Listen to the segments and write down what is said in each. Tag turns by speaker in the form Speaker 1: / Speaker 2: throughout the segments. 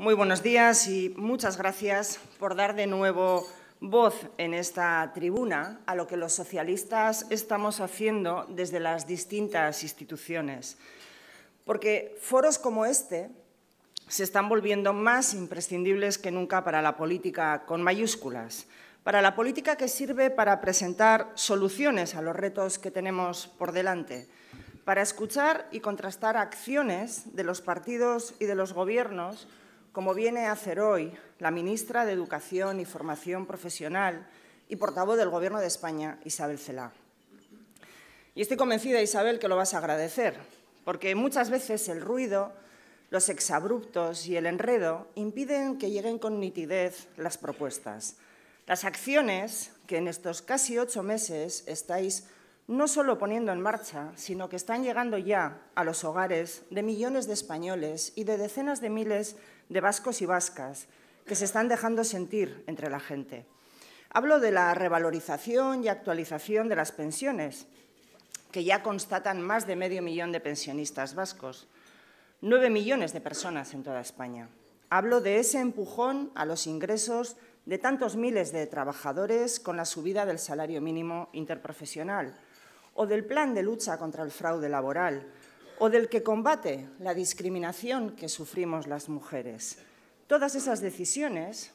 Speaker 1: Muy buenos días y muchas gracias por dar de nuevo voz en esta tribuna a lo que los socialistas estamos haciendo desde las distintas instituciones. Porque foros como este se están volviendo más imprescindibles que nunca para la política con mayúsculas, para la política que sirve para presentar soluciones a los retos que tenemos por delante, para escuchar y contrastar acciones de los partidos y de los gobiernos como viene a hacer hoy la ministra de Educación y Formación Profesional y portavoz del Gobierno de España, Isabel Celá. Y estoy convencida, Isabel, que lo vas a agradecer, porque muchas veces el ruido, los exabruptos y el enredo impiden que lleguen con nitidez las propuestas. Las acciones que en estos casi ocho meses estáis no solo poniendo en marcha, sino que están llegando ya a los hogares de millones de españoles y de decenas de miles de vascos y vascas que se están dejando sentir entre la gente. Hablo de la revalorización y actualización de las pensiones, que ya constatan más de medio millón de pensionistas vascos, nueve millones de personas en toda España. Hablo de ese empujón a los ingresos de tantos miles de trabajadores con la subida del salario mínimo interprofesional, o del plan de lucha contra el fraude laboral, o del que combate la discriminación que sufrimos las mujeres. Todas esas decisiones,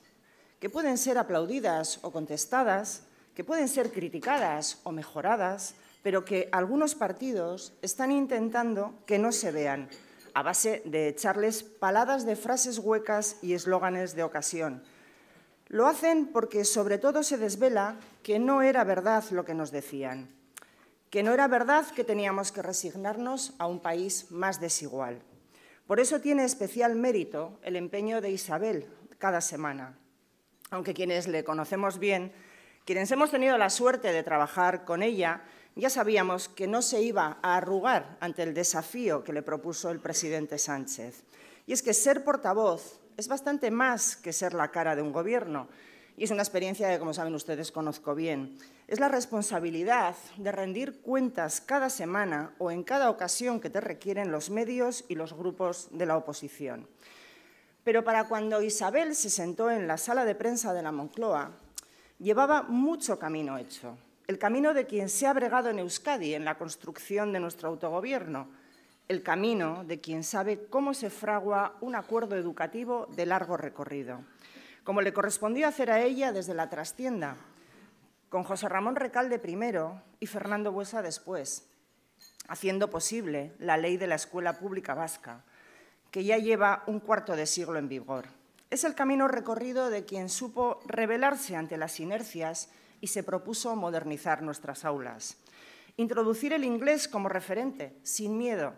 Speaker 1: que pueden ser aplaudidas o contestadas, que pueden ser criticadas o mejoradas, pero que algunos partidos están intentando que no se vean, a base de echarles paladas de frases huecas y eslóganes de ocasión. Lo hacen porque sobre todo se desvela que no era verdad lo que nos decían que no era verdad que teníamos que resignarnos a un país más desigual. Por eso tiene especial mérito el empeño de Isabel cada semana. Aunque quienes le conocemos bien, quienes hemos tenido la suerte de trabajar con ella, ya sabíamos que no se iba a arrugar ante el desafío que le propuso el presidente Sánchez. Y es que ser portavoz es bastante más que ser la cara de un gobierno y es una experiencia que, como saben ustedes, conozco bien. Es la responsabilidad de rendir cuentas cada semana o en cada ocasión que te requieren los medios y los grupos de la oposición. Pero para cuando Isabel se sentó en la sala de prensa de la Moncloa, llevaba mucho camino hecho. El camino de quien se ha bregado en Euskadi en la construcción de nuestro autogobierno, el camino de quien sabe cómo se fragua un acuerdo educativo de largo recorrido como le correspondió hacer a ella desde la trastienda, con José Ramón Recalde primero y Fernando Buesa después, haciendo posible la ley de la escuela pública vasca, que ya lleva un cuarto de siglo en vigor. Es el camino recorrido de quien supo rebelarse ante las inercias y se propuso modernizar nuestras aulas. Introducir el inglés como referente, sin miedo,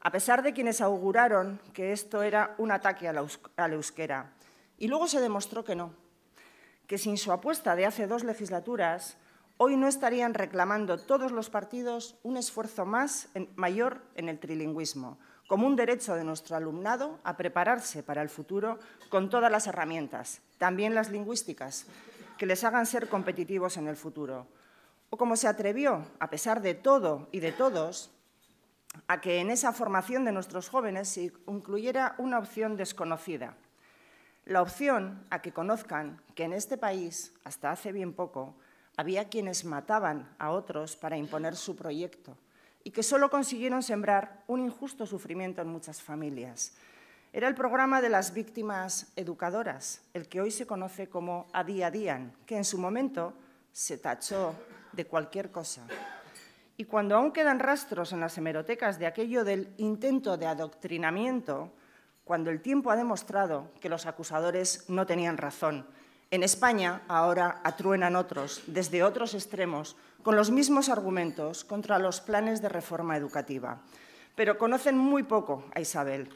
Speaker 1: a pesar de quienes auguraron que esto era un ataque al euskera y luego se demostró que no, que sin su apuesta de hace dos legislaturas, hoy no estarían reclamando todos los partidos un esfuerzo más mayor en el trilingüismo, como un derecho de nuestro alumnado a prepararse para el futuro con todas las herramientas, también las lingüísticas, que les hagan ser competitivos en el futuro. O como se atrevió, a pesar de todo y de todos, a que en esa formación de nuestros jóvenes se incluyera una opción desconocida, la opción a que conozcan que en este país, hasta hace bien poco, había quienes mataban a otros para imponer su proyecto y que solo consiguieron sembrar un injusto sufrimiento en muchas familias. Era el programa de las víctimas educadoras, el que hoy se conoce como A Día Día, que en su momento se tachó de cualquier cosa. Y cuando aún quedan rastros en las hemerotecas de aquello del intento de adoctrinamiento, cuando el tiempo ha demostrado que los acusadores no tenían razón. En España ahora atruenan otros, desde otros extremos, con los mismos argumentos contra los planes de reforma educativa. Pero conocen muy poco a Isabel.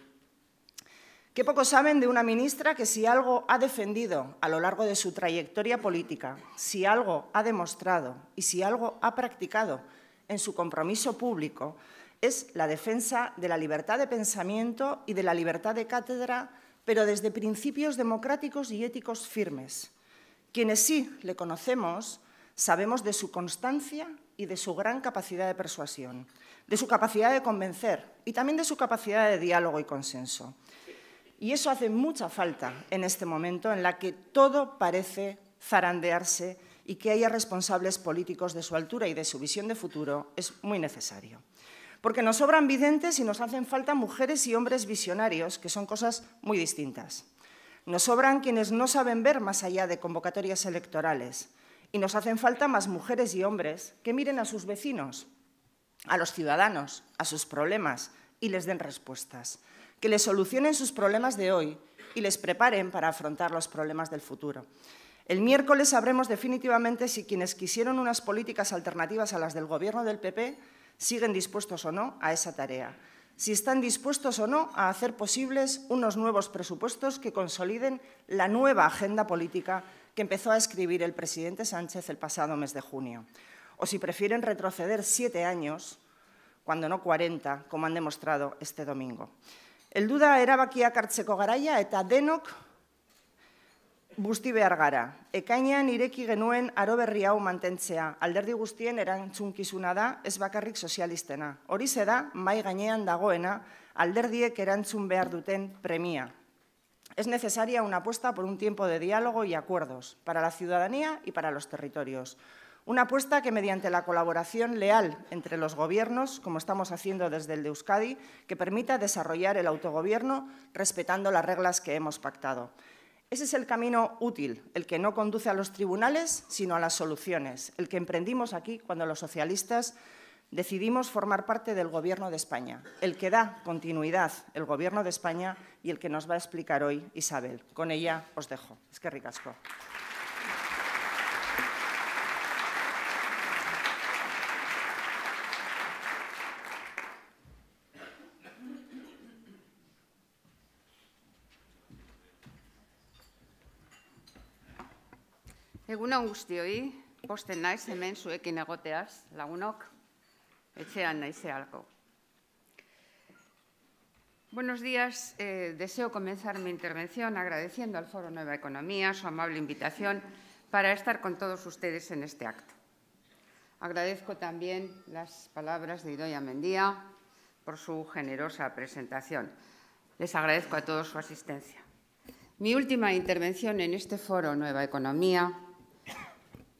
Speaker 1: Qué poco saben de una ministra que si algo ha defendido a lo largo de su trayectoria política, si algo ha demostrado y si algo ha practicado en su compromiso público, es la defensa de la libertad de pensamiento y de la libertad de cátedra, pero desde principios democráticos y éticos firmes. Quienes sí le conocemos sabemos de su constancia y de su gran capacidad de persuasión, de su capacidad de convencer y también de su capacidad de diálogo y consenso. Y eso hace mucha falta en este momento en la que todo parece zarandearse y que haya responsables políticos de su altura y de su visión de futuro es muy necesario. Porque nos sobran videntes y nos hacen falta mujeres y hombres visionarios, que son cosas muy distintas. Nos sobran quienes no saben ver más allá de convocatorias electorales. Y nos hacen falta más mujeres y hombres que miren a sus vecinos, a los ciudadanos, a sus problemas y les den respuestas. Que les solucionen sus problemas de hoy y les preparen para afrontar los problemas del futuro. El miércoles sabremos definitivamente si quienes quisieron unas políticas alternativas a las del Gobierno del PP siguen dispuestos o no a esa tarea, si están dispuestos o no a hacer posibles unos nuevos presupuestos que consoliden la nueva agenda política que empezó a escribir el presidente Sánchez el pasado mes de junio, o si prefieren retroceder siete años, cuando no 40, como han demostrado este domingo. El duda erabakiak hartzeko garaia eta denok busti behar gara. Ekainean ireki genuen aro berri hau mantentzea, alderdi guztien erantzunkizuna da, ez bakarrik sozialistena. Hori da, mai gainean dagoena, alderdiek erantzun behar duten premia. Es necesaria una apuesta por un tiempo de diálogo y acuerdos para la ciudadanía y para los territorios. Una apuesta que mediante la colaboración leal entre los gobiernos, como estamos haciendo desde el de Euskadi, que permita desarrollar el autogobierno respetando las reglas que hemos pactado. Ese es el camino útil, el que no conduce a los tribunales, sino a las soluciones, el que emprendimos aquí cuando los socialistas decidimos formar parte del Gobierno de España, el que da continuidad el Gobierno de España y el que nos va a explicar hoy Isabel. Con ella os dejo. Es que ricasco.
Speaker 2: Egunon guztioi, posten naiz hemen zuekin egoteaz, lagunok, etxean naizealko. Buenos días. Eh, deseo comenzar mi intervención agradeciendo al Foro Nueva Economía su amable invitación para estar con todos ustedes en este acto. Agradezco también las palabras de Idoia Mendía por su generosa presentación. Les agradezco a todos su asistencia. Mi última intervención en este foro Nueva Economía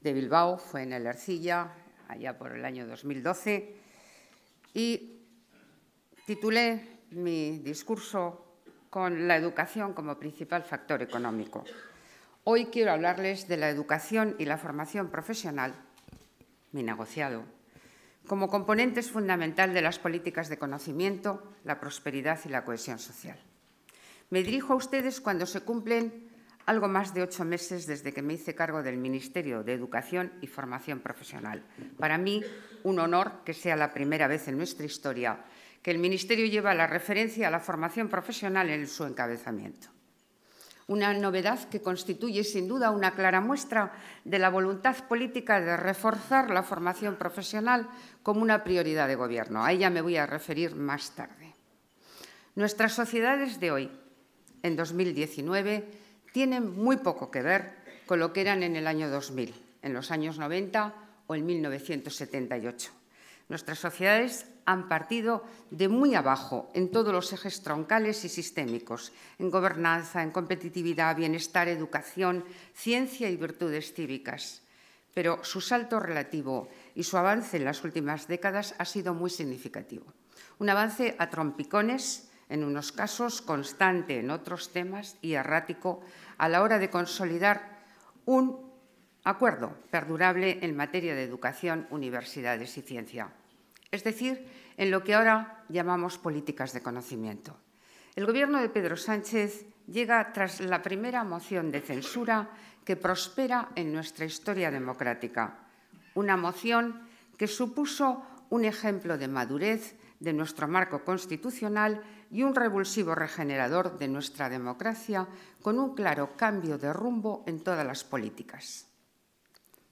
Speaker 2: de Bilbao, fue en el Ercilla, allá por el año 2012, y titulé mi discurso con la educación como principal factor económico. Hoy quiero hablarles de la educación y la formación profesional, mi negociado, como componentes fundamental de las políticas de conocimiento, la prosperidad y la cohesión social. Me dirijo a ustedes cuando se cumplen algo más de ocho meses desde que me hice cargo del Ministerio de Educación y Formación Profesional. Para mí, un honor que sea la primera vez en nuestra historia que el Ministerio lleva la referencia a la formación profesional en su encabezamiento. Una novedad que constituye sin duda una clara muestra de la voluntad política de reforzar la formación profesional como una prioridad de Gobierno. A ella me voy a referir más tarde. Nuestras sociedades de hoy, en 2019, tienen muy poco que ver con lo que eran en el año 2000, en los años 90 o en 1978. Nuestras sociedades han partido de muy abajo en todos los ejes troncales y sistémicos, en gobernanza, en competitividad, bienestar, educación, ciencia y virtudes cívicas. Pero su salto relativo y su avance en las últimas décadas ha sido muy significativo. Un avance a trompicones en unos casos constante en otros temas y errático a la hora de consolidar un acuerdo perdurable en materia de educación, universidades y ciencia, es decir, en lo que ahora llamamos políticas de conocimiento. El Gobierno de Pedro Sánchez llega tras la primera moción de censura que prospera en nuestra historia democrática, una moción que supuso un ejemplo de madurez de nuestro marco constitucional y un revulsivo regenerador de nuestra democracia con un claro cambio de rumbo en todas las políticas.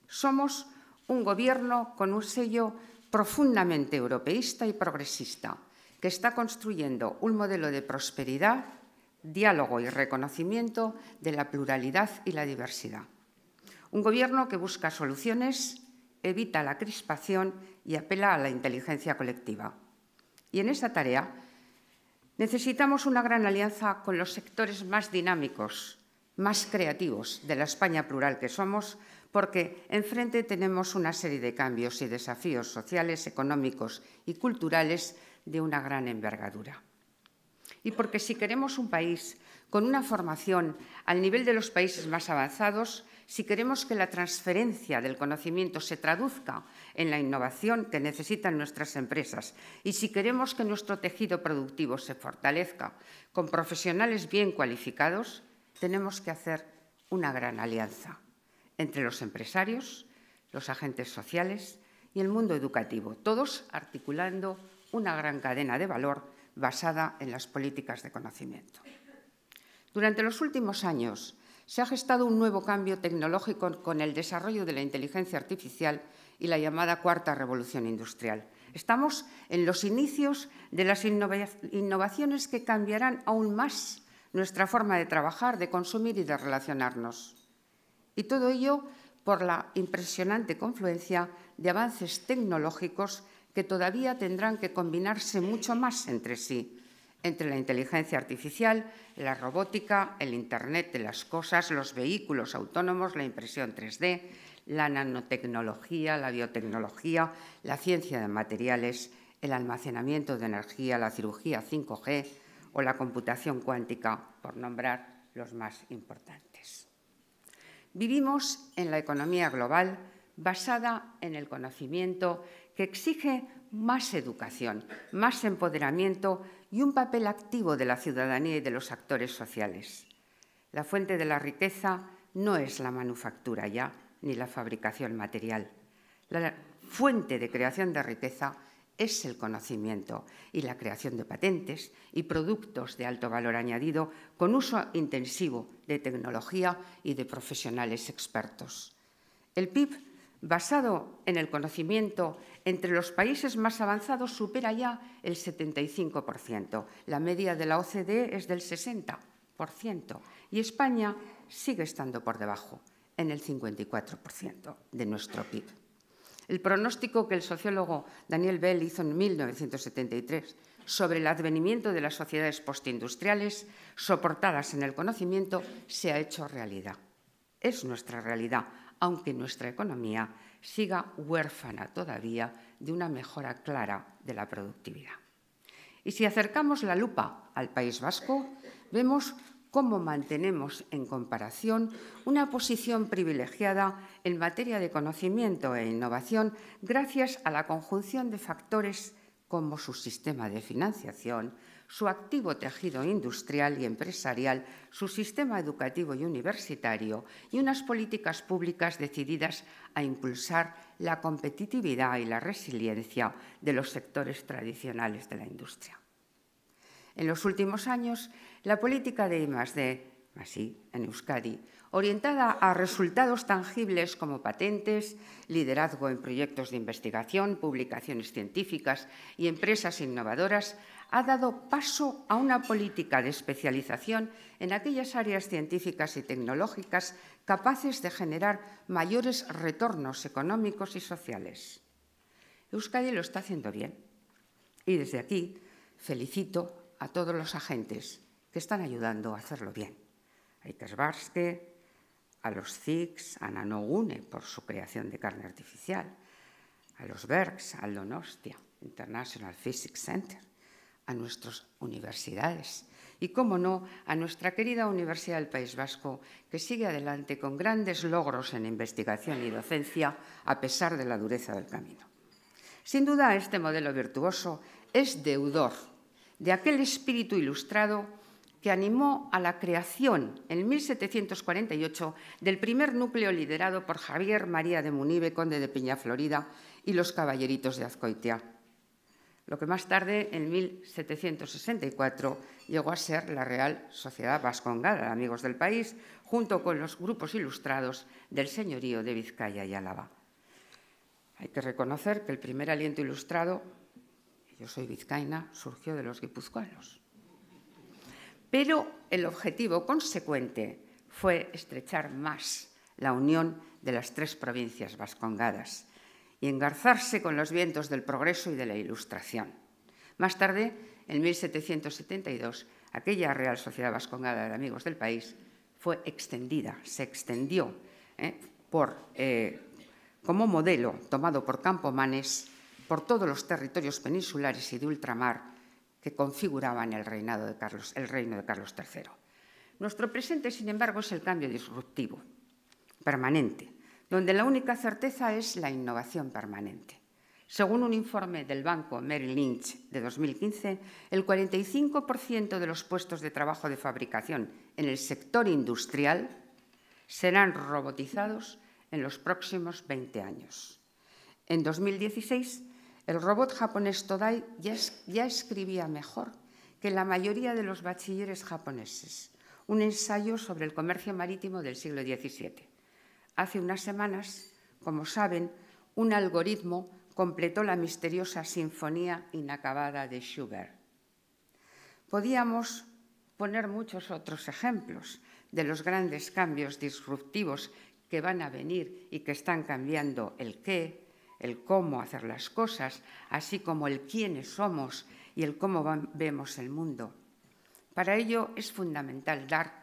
Speaker 2: Somos un gobierno con un sello profundamente europeísta y progresista, que está construyendo un modelo de prosperidad, diálogo y reconocimiento de la pluralidad y la diversidad. Un gobierno que busca soluciones, evita la crispación y apela a la inteligencia colectiva. Y en esa tarea Necesitamos una gran alianza con los sectores más dinámicos, más creativos de la España plural que somos, porque enfrente tenemos una serie de cambios y desafíos sociales, económicos y culturales de una gran envergadura. Y porque si queremos un país con una formación al nivel de los países más avanzados, si queremos que la transferencia del conocimiento se traduzca en la innovación que necesitan nuestras empresas y si queremos que nuestro tejido productivo se fortalezca con profesionales bien cualificados, tenemos que hacer una gran alianza entre los empresarios, los agentes sociales y el mundo educativo, todos articulando una gran cadena de valor basada en las políticas de conocimiento. Durante los últimos años se ha gestado un nuevo cambio tecnológico con el desarrollo de la inteligencia artificial y la llamada cuarta revolución industrial. Estamos en los inicios de las innovaciones que cambiarán aún más nuestra forma de trabajar, de consumir y de relacionarnos. Y todo ello por la impresionante confluencia de avances tecnológicos que todavía tendrán que combinarse mucho más entre sí, entre la inteligencia artificial, la robótica, el Internet de las cosas, los vehículos autónomos, la impresión 3D, la nanotecnología, la biotecnología, la ciencia de materiales, el almacenamiento de energía, la cirugía 5G o la computación cuántica, por nombrar los más importantes. Vivimos en la economía global basada en el conocimiento que exige más educación, más empoderamiento y un papel activo de la ciudadanía y de los actores sociales. La fuente de la riqueza no es la manufactura ya, ni la fabricación material. La fuente de creación de riqueza es el conocimiento y la creación de patentes y productos de alto valor añadido con uso intensivo de tecnología y de profesionales expertos. El PIB basado en el conocimiento entre los países más avanzados supera ya el 75%. La media de la OCDE es del 60% y España sigue estando por debajo, en el 54% de nuestro PIB. El pronóstico que el sociólogo Daniel Bell hizo en 1973 sobre el advenimiento de las sociedades postindustriales soportadas en el conocimiento se ha hecho realidad. Es nuestra realidad, aunque nuestra economía siga huérfana todavía de una mejora clara de la productividad. Y si acercamos la lupa al País Vasco, vemos cómo mantenemos en comparación una posición privilegiada en materia de conocimiento e innovación gracias a la conjunción de factores como su sistema de financiación, su activo tejido industrial y empresarial, su sistema educativo y universitario y unas políticas públicas decididas a impulsar la competitividad y la resiliencia de los sectores tradicionales de la industria. En los últimos años, la política de I+D, así en Euskadi, orientada a resultados tangibles como patentes, liderazgo en proyectos de investigación, publicaciones científicas y empresas innovadoras, ha dado paso a una política de especialización en aquellas áreas científicas y tecnológicas capaces de generar mayores retornos económicos y sociales. Euskadi lo está haciendo bien y desde aquí felicito a todos los agentes que están ayudando a hacerlo bien. A Ikersbarske, a los CICS, a Nanogune por su creación de carne artificial, a los BERGS, al Donostia International Physics Center, a nuestras universidades y, cómo no, a nuestra querida Universidad del País Vasco, que sigue adelante con grandes logros en investigación y docencia a pesar de la dureza del camino. Sin duda, este modelo virtuoso es deudor de aquel espíritu ilustrado que animó a la creación en 1748 del primer núcleo liderado por Javier María de Munibe, conde de Peña Florida, y los caballeritos de Azcoitia lo que más tarde, en 1764, llegó a ser la Real Sociedad Vascongada, Amigos del País, junto con los grupos ilustrados del señorío de Vizcaya y Álava. Hay que reconocer que el primer aliento ilustrado, yo soy vizcaína, surgió de los guipuzcoanos. Pero el objetivo consecuente fue estrechar más la unión de las tres provincias vascongadas y engarzarse con los vientos del progreso y de la ilustración. Más tarde, en 1772, aquella Real Sociedad Vascongada de Amigos del País fue extendida, se extendió ¿eh? eh, como modelo tomado por Campomanes por todos los territorios peninsulares y de ultramar que configuraban el, reinado de Carlos, el reino de Carlos III. Nuestro presente, sin embargo, es el cambio disruptivo, permanente, donde la única certeza es la innovación permanente. Según un informe del banco Merrill Lynch de 2015, el 45% de los puestos de trabajo de fabricación en el sector industrial serán robotizados en los próximos 20 años. En 2016, el robot japonés Todai ya, escribía mejor que la mayoría de los bachilleres japoneses un ensayo sobre el comercio marítimo del siglo XVII. Hace unas semanas, como saben, un algoritmo completó la misteriosa sinfonía inacabada de Schubert. Podíamos poner muchos otros ejemplos de los grandes cambios disruptivos que van a venir y que están cambiando el qué, el cómo hacer las cosas, así como el quiénes somos y el cómo vemos el mundo. Para ello es fundamental dar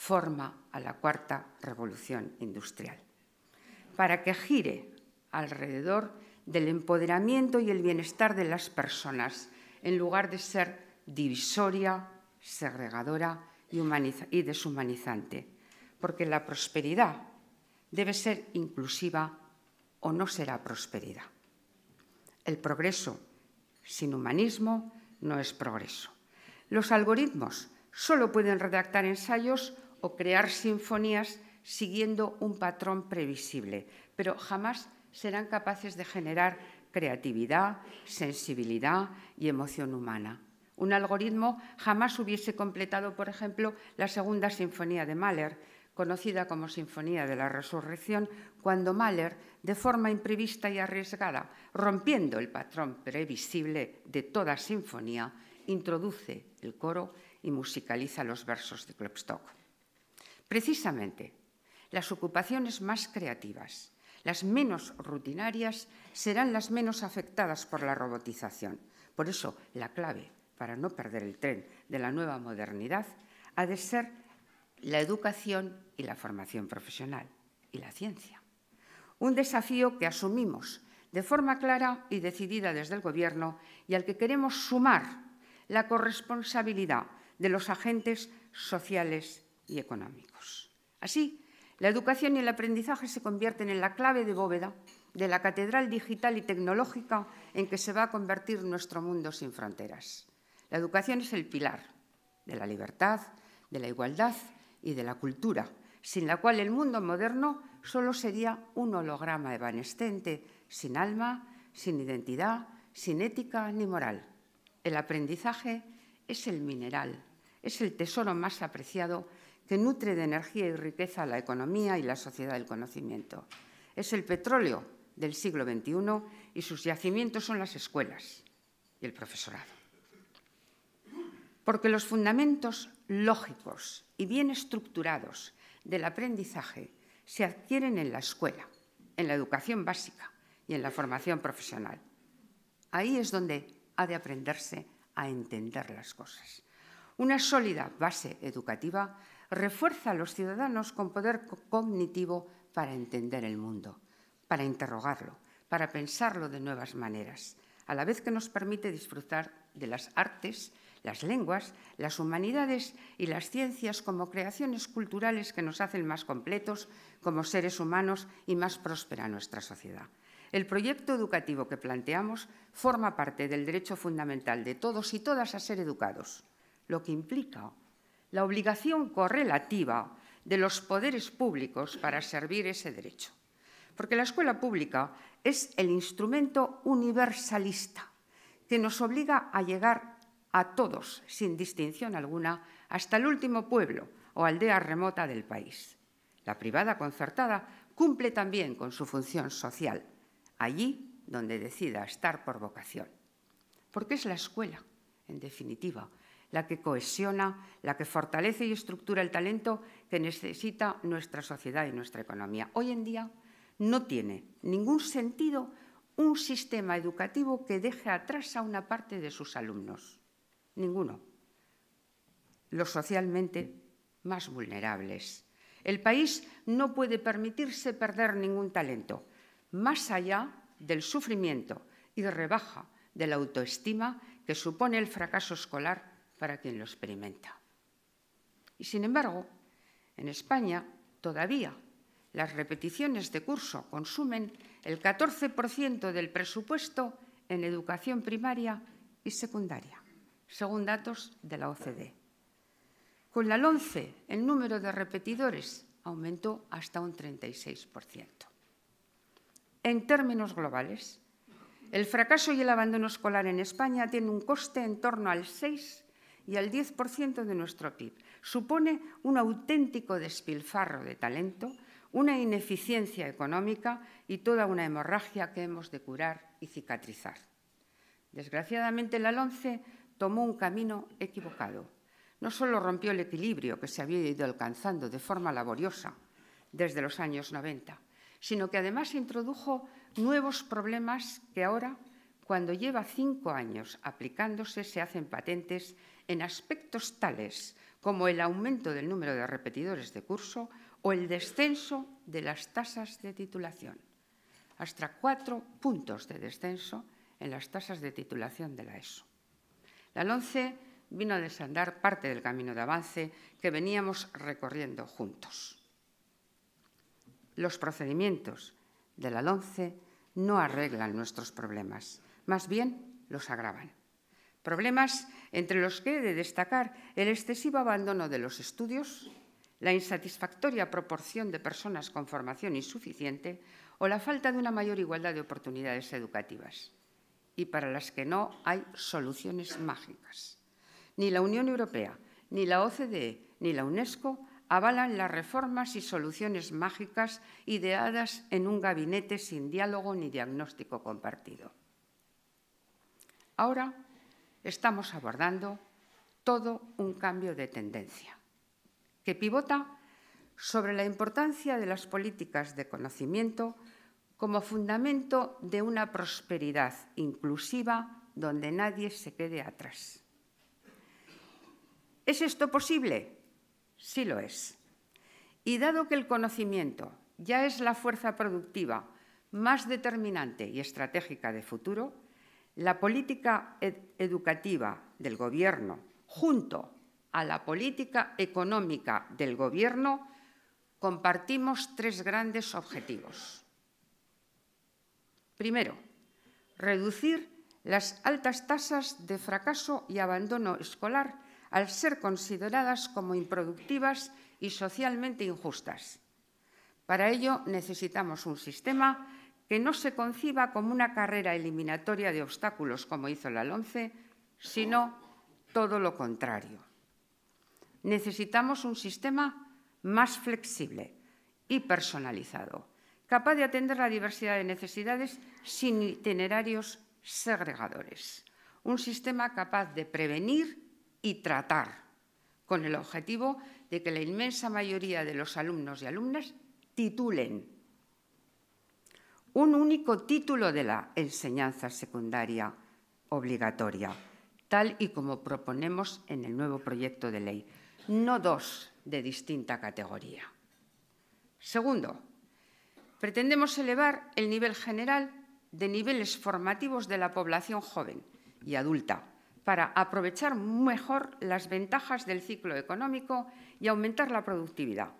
Speaker 2: forma a la cuarta revolución industrial, para que gire alrededor del empoderamiento y el bienestar de las personas, en lugar de ser divisoria, segregadora y, deshumanizante, porque la prosperidad debe ser inclusiva o no será prosperidad. El progreso sin humanismo no es progreso. Los algoritmos solo pueden redactar ensayos o crear sinfonías siguiendo un patrón previsible, pero jamás serán capaces de generar creatividad, sensibilidad y emoción humana. Un algoritmo jamás hubiese completado, por ejemplo, la segunda sinfonía de Mahler, conocida como Sinfonía de la Resurrección, cuando Mahler, de forma imprevista y arriesgada, rompiendo el patrón previsible de toda sinfonía, introduce el coro y musicaliza los versos de Klopstock. Precisamente, las ocupaciones más creativas, las menos rutinarias, serán las menos afectadas por la robotización. Por eso, la clave para no perder el tren de la nueva modernidad ha de ser la educación y la formación profesional y la ciencia. Un desafío que asumimos de forma clara y decidida desde el Gobierno y al que queremos sumar la corresponsabilidad de los agentes sociales y económicos. Así, la educación y el aprendizaje se convierten en la clave de bóveda de la catedral digital y tecnológica en que se va a convertir nuestro mundo sin fronteras. La educación es el pilar de la libertad, de la igualdad y de la cultura, sin la cual el mundo moderno solo sería un holograma evanescente, sin alma, sin identidad, sin ética ni moral. El aprendizaje es el mineral, es el tesoro más apreciado que nutre de energía y riqueza la economía y la sociedad del conocimiento. Es el petróleo del siglo XXI y sus yacimientos son las escuelas y el profesorado. Porque los fundamentos lógicos y bien estructurados del aprendizaje se adquieren en la escuela, en la educación básica y en la formación profesional. Ahí es donde ha de aprenderse a entender las cosas. Una sólida base educativa refuerza a los ciudadanos con poder cognitivo para entender el mundo, para interrogarlo, para pensarlo de nuevas maneras, a la vez que nos permite disfrutar de las artes las lenguas, las humanidades y las ciencias como creaciones culturales que nos hacen más completos como seres humanos y más próspera nuestra sociedad. El proyecto educativo que planteamos forma parte del derecho fundamental de todos y todas a ser educados, lo que implica la obligación correlativa de los poderes públicos para servir ese derecho. Porque la escuela pública es el instrumento universalista que nos obliga a llegar a todos, sin distinción alguna, hasta el último pueblo o aldea remota del país. La privada concertada cumple también con su función social, allí donde decida estar por vocación. Porque es la escuela, en definitiva, la que cohesiona, la que fortalece y estructura el talento que necesita nuestra sociedad y nuestra economía. Hoy en día no tiene ningún sentido un sistema educativo que deje atrás a una parte de sus alumnos. Ninguno. Los socialmente más vulnerables. El país no puede permitirse perder ningún talento, más allá del sufrimiento y rebaja de la autoestima que supone el fracaso escolar para quien lo experimenta. Y sin embargo, en España todavía las repeticiones de curso consumen el 14% del presupuesto en educación primaria y secundaria, según datos de la OCDE. Con la LONCE, el número de repetidores aumentó hasta un 36%. En términos globales, el fracaso y el abandono escolar en España tienen un coste en torno al 6 y al 10% de nuestro PIB. Supone un auténtico despilfarro de talento, una ineficiencia económica y toda una hemorragia que hemos de curar y cicatrizar. Desgraciadamente, la LONCE tomó un camino equivocado. No solo rompió el equilibrio que se había ido alcanzando de forma laboriosa desde los años 90, sino que además introdujo nuevos problemas que ahora, cuando lleva cinco años aplicándose, se hacen patentes en aspectos tales como el aumento del número de repetidores de curso o el descenso de las tasas de titulación. Hasta cuatro puntos de descenso en las tasas de titulación de la ESO. La LONCE vino a desandar parte del camino de avance que veníamos recorriendo juntos. Los procedimientos de la LONCE no arreglan nuestros problemas, más bien los agravan. Problemas entre los que he de destacar el excesivo abandono de los estudios, la insatisfactoria proporción de personas con formación insuficiente o la falta de una mayor igualdad de oportunidades educativas, y para las que no hay soluciones mágicas. Ni la Unión Europea, ni la OCDE, ni la UNESCO avalan las reformas y soluciones mágicas ideadas en un gabinete sin diálogo ni diagnóstico compartido. Ahora estamos abordando todo un cambio de tendencia que pivota sobre la importancia de las políticas de conocimiento como fundamento de una prosperidad inclusiva donde nadie se quede atrás. ¿Es esto posible? Sí lo es. Y dado que el conocimiento ya es la fuerza productiva más determinante y estratégica de futuro, la política educativa del Gobierno, junto a la política económica del Gobierno, compartimos tres grandes objetivos. Primero, reducir las altas tasas de fracaso y abandono escolar al ser consideradas como improductivas y socialmente injustas. Para ello necesitamos un sistema que no se conciba como una carrera eliminatoria de obstáculos como hizo la LONCE, sino todo lo contrario necesitamos un sistema más flexible y personalizado, capaz de atender la diversidad de necesidades sin itinerarios segregadores. Un sistema capaz de prevenir y tratar, con el objetivo de que la inmensa mayoría de los alumnos y alumnas titulen. Un único título de la enseñanza secundaria obligatoria, tal y como proponemos en el nuevo proyecto de ley no dos de distinta categoría. Segundo, pretendemos elevar el nivel general de niveles formativos de la población joven y adulta para aprovechar mejor las ventajas del ciclo económico y aumentar la productividad,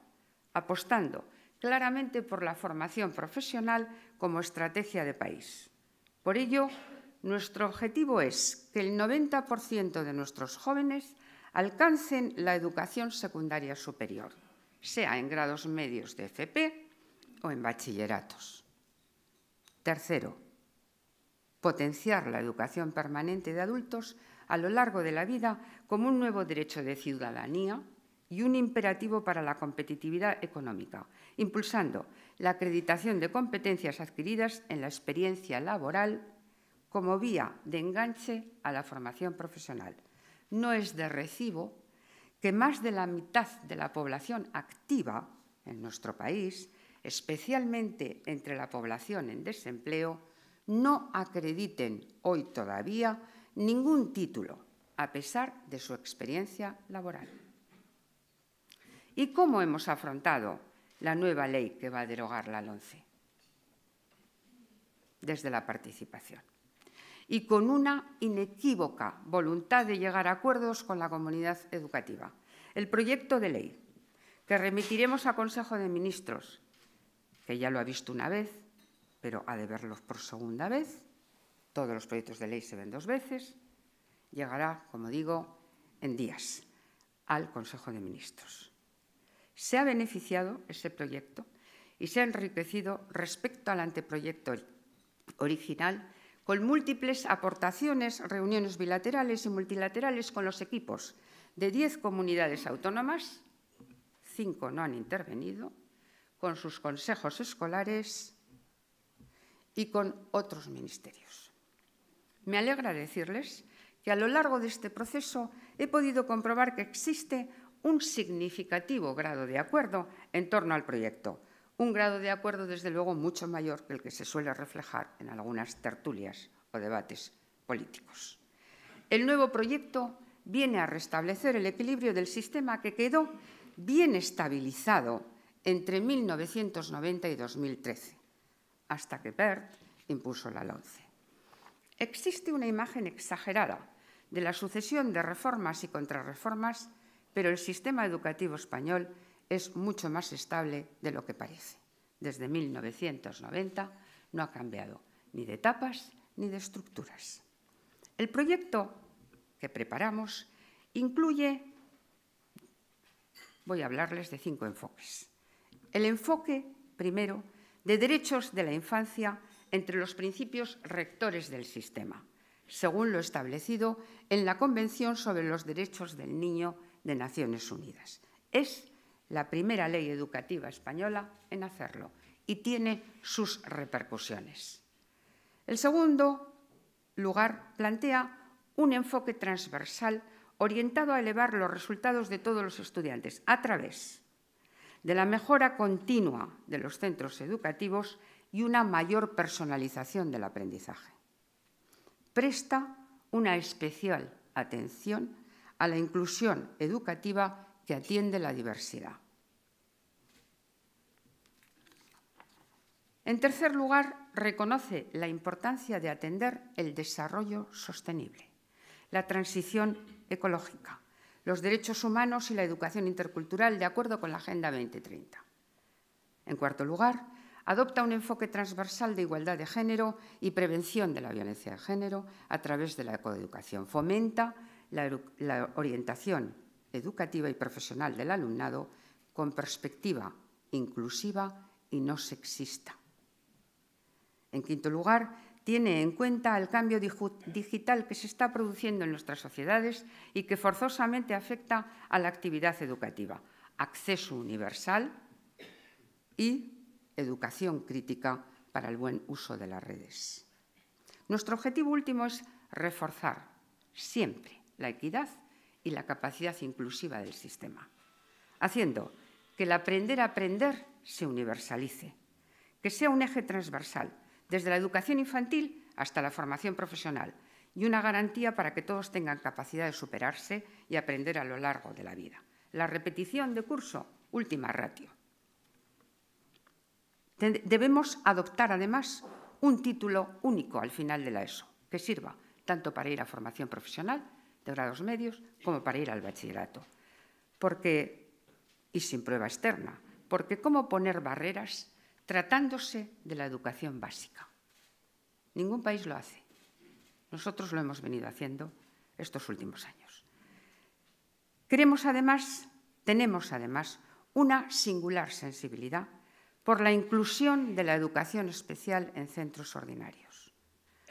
Speaker 2: apostando claramente por la formación profesional como estrategia de país. Por ello, nuestro objetivo es que el 90% de nuestros jóvenes alcancen la educación secundaria superior, sea en grados medios de FP o en bachilleratos. Tercero, potenciar la educación permanente de adultos a lo largo de la vida como un nuevo derecho de ciudadanía y un imperativo para la competitividad económica, impulsando la acreditación de competencias adquiridas en la experiencia laboral como vía de enganche a la formación profesional no es de recibo que más de la mitad de la población activa en nuestro país, especialmente entre la población en desempleo, no acrediten hoy todavía ningún título a pesar de su experiencia laboral. ¿Y cómo hemos afrontado la nueva ley que va a derogar la LONCE? Desde la participación y con una inequívoca voluntad de llegar a acuerdos con la comunidad educativa. El proyecto de ley que remitiremos a Consejo de Ministros, que ya lo ha visto una vez, pero ha de verlos por segunda vez, todos los proyectos de ley se ven dos veces, llegará, como digo, en días al Consejo de Ministros. Se ha beneficiado ese proyecto y se ha enriquecido respecto al anteproyecto original con múltiples aportaciones, reuniones bilaterales y multilaterales con los equipos de diez comunidades autónomas, cinco no han intervenido, con sus consejos escolares y con otros ministerios. Me alegra decirles que a lo largo de este proceso he podido comprobar que existe un significativo grado de acuerdo en torno al proyecto, un grado de acuerdo, desde luego, mucho mayor que el que se suele reflejar en algunas tertulias o debates políticos. El nuevo proyecto viene a restablecer el equilibrio del sistema que quedó bien estabilizado entre 1990 y 2013, hasta que PERT impuso la LONCE. Existe una imagen exagerada de la sucesión de reformas y contrarreformas, pero el sistema educativo español es mucho más estable de lo que parece. Desde 1990 no ha cambiado ni de etapas ni de estructuras. El proyecto que preparamos incluye, voy a hablarles de cinco enfoques. El enfoque, primero, de derechos de la infancia entre los principios rectores del sistema, según lo establecido en la Convención sobre los Derechos del Niño de Naciones Unidas. Es la primera ley educativa española en hacerlo y tiene sus repercusiones. El segundo lugar plantea un enfoque transversal orientado a elevar los resultados de todos los estudiantes a través de la mejora continua de los centros educativos y una mayor personalización del aprendizaje. Presta una especial atención a la inclusión educativa que atiende la diversidad. En tercer lugar, reconoce la importancia de atender el desarrollo sostenible, la transición ecológica, los derechos humanos y la educación intercultural de acuerdo con la Agenda 2030. En cuarto lugar, adopta un enfoque transversal de igualdad de género y prevención de la violencia de género a través de la coeducación. Fomenta la, orientación educativa y profesional del alumnado con perspectiva inclusiva y no sexista. En quinto lugar, tiene en cuenta el cambio digital que se está produciendo en nuestras sociedades y que forzosamente afecta a la actividad educativa. Acceso universal y educación crítica para el buen uso de las redes. Nuestro objetivo último es reforzar siempre la equidad y la capacidad inclusiva del sistema, haciendo que el aprender a aprender se universalice, que sea un eje transversal, desde la educación infantil hasta la formación profesional, y una garantía para que todos tengan capacidad de superarse y aprender a lo largo de la vida. La repetición de curso, última ratio. Debemos adoptar, además, un título único al final de la ESO, que sirva tanto para ir a formación profesional de grados medios como para ir al bachillerato. Porque, y sin prueba externa, porque cómo poner barreras tratándose de la educación básica. Ningún país lo hace. Nosotros lo hemos venido haciendo estos últimos años. Queremos además, tenemos además una singular sensibilidad por la inclusión de la educación especial en centros ordinarios,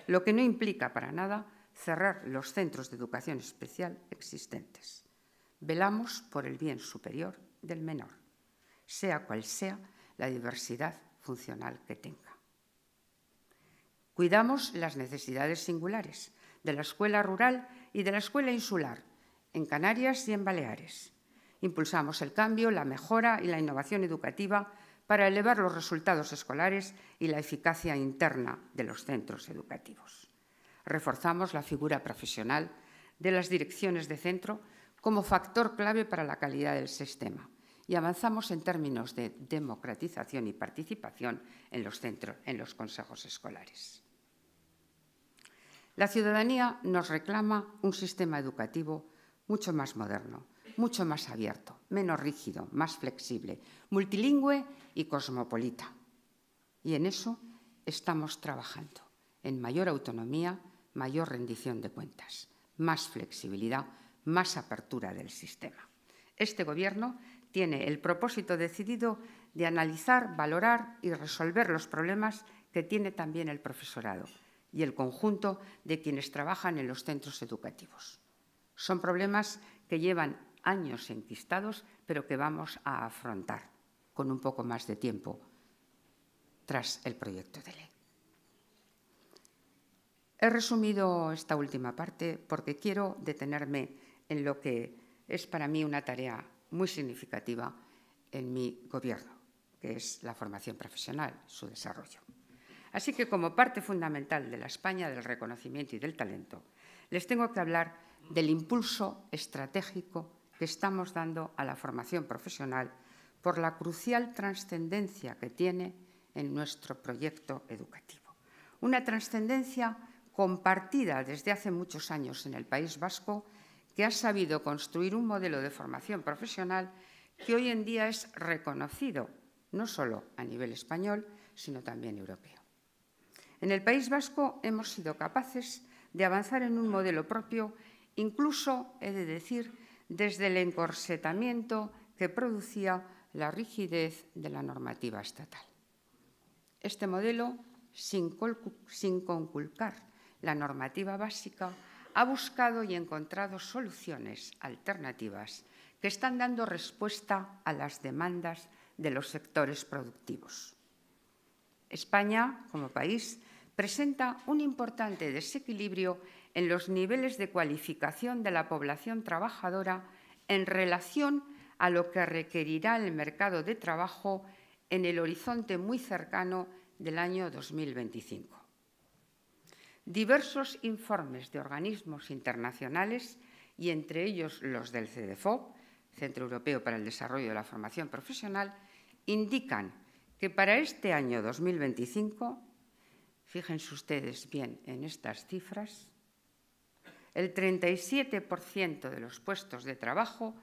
Speaker 2: lo que no implica para nada cerrar los centros de educación especial existentes. Velamos por el bien superior del menor, sea cual sea la diversidad funcional que tenga. Cuidamos las necesidades singulares de la escuela rural y de la escuela insular, en Canarias y en Baleares. Impulsamos el cambio, la mejora y la innovación educativa para elevar los resultados escolares y la eficacia interna de los centros educativos reforzamos la figura profesional de las direcciones de centro como factor clave para la calidad del sistema y avanzamos en términos de democratización y participación en los centros, en los consejos escolares. La ciudadanía nos reclama un sistema educativo mucho más moderno, mucho más abierto, menos rígido, más flexible, multilingüe y cosmopolita. Y en eso estamos trabajando, en mayor autonomía, mayor rendición de cuentas, más flexibilidad, más apertura del sistema. Este Gobierno tiene el propósito decidido de analizar, valorar y resolver los problemas que tiene también el profesorado y el conjunto de quienes trabajan en los centros educativos. Son problemas que llevan años enquistados, pero que vamos a afrontar con un poco más de tiempo tras el proyecto de ley. He resumido esta última parte porque quiero detenerme en lo que es para mí una tarea muy significativa en mi gobierno, que es la formación profesional, su desarrollo. Así que, como parte fundamental de la España del reconocimiento y del talento, les tengo que hablar del impulso estratégico que estamos dando a la formación profesional por la crucial trascendencia que tiene en nuestro proyecto educativo. Una trascendencia compartida desde hace muchos años en el País Vasco, que ha sabido construir un modelo de formación profesional que hoy en día es reconocido no solo a nivel español, sino también europeo. En el País Vasco hemos sido capaces de avanzar en un modelo propio, incluso, he de decir, desde el encorsetamiento que producía la rigidez de la normativa estatal. Este modelo, sin, conculcar la normativa básica, ha buscado y encontrado soluciones alternativas que están dando respuesta a las demandas de los sectores productivos. España, como país, presenta un importante desequilibrio en los niveles de cualificación de la población trabajadora en relación a lo que requerirá el mercado de trabajo en el horizonte muy cercano del año 2025. Diversos informes de organismos internacionales, y entre ellos los del CEDEFOP, Centro Europeo para el Desarrollo de la Formación Profesional, indican que para este año 2025 Fíjense ustedes bien en estas cifras. El 37% de los puestos de trabajo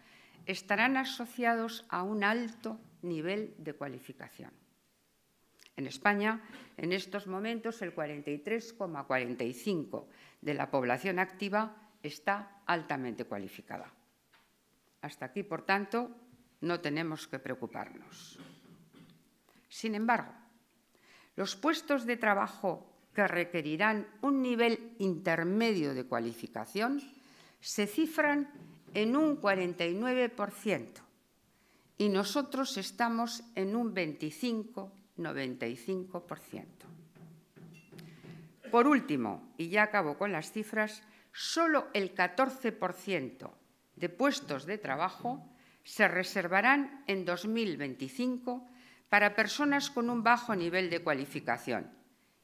Speaker 2: estarán asociados a un alto nivel de cualificación. En España, en estos momentos, el 43,45% de la población activa está altamente cualificada. Hasta aquí, por tanto, no tenemos que preocuparnos. Sin embargo, los puestos de trabajo que requerirán un nivel intermedio de cualificación se cifran en un 49% y nosotros estamos en un 25-95%. Por último, y ya acabo con las cifras, solo el 14% de puestos de trabajo se reservarán en 2025 para personas con un bajo nivel de cualificación.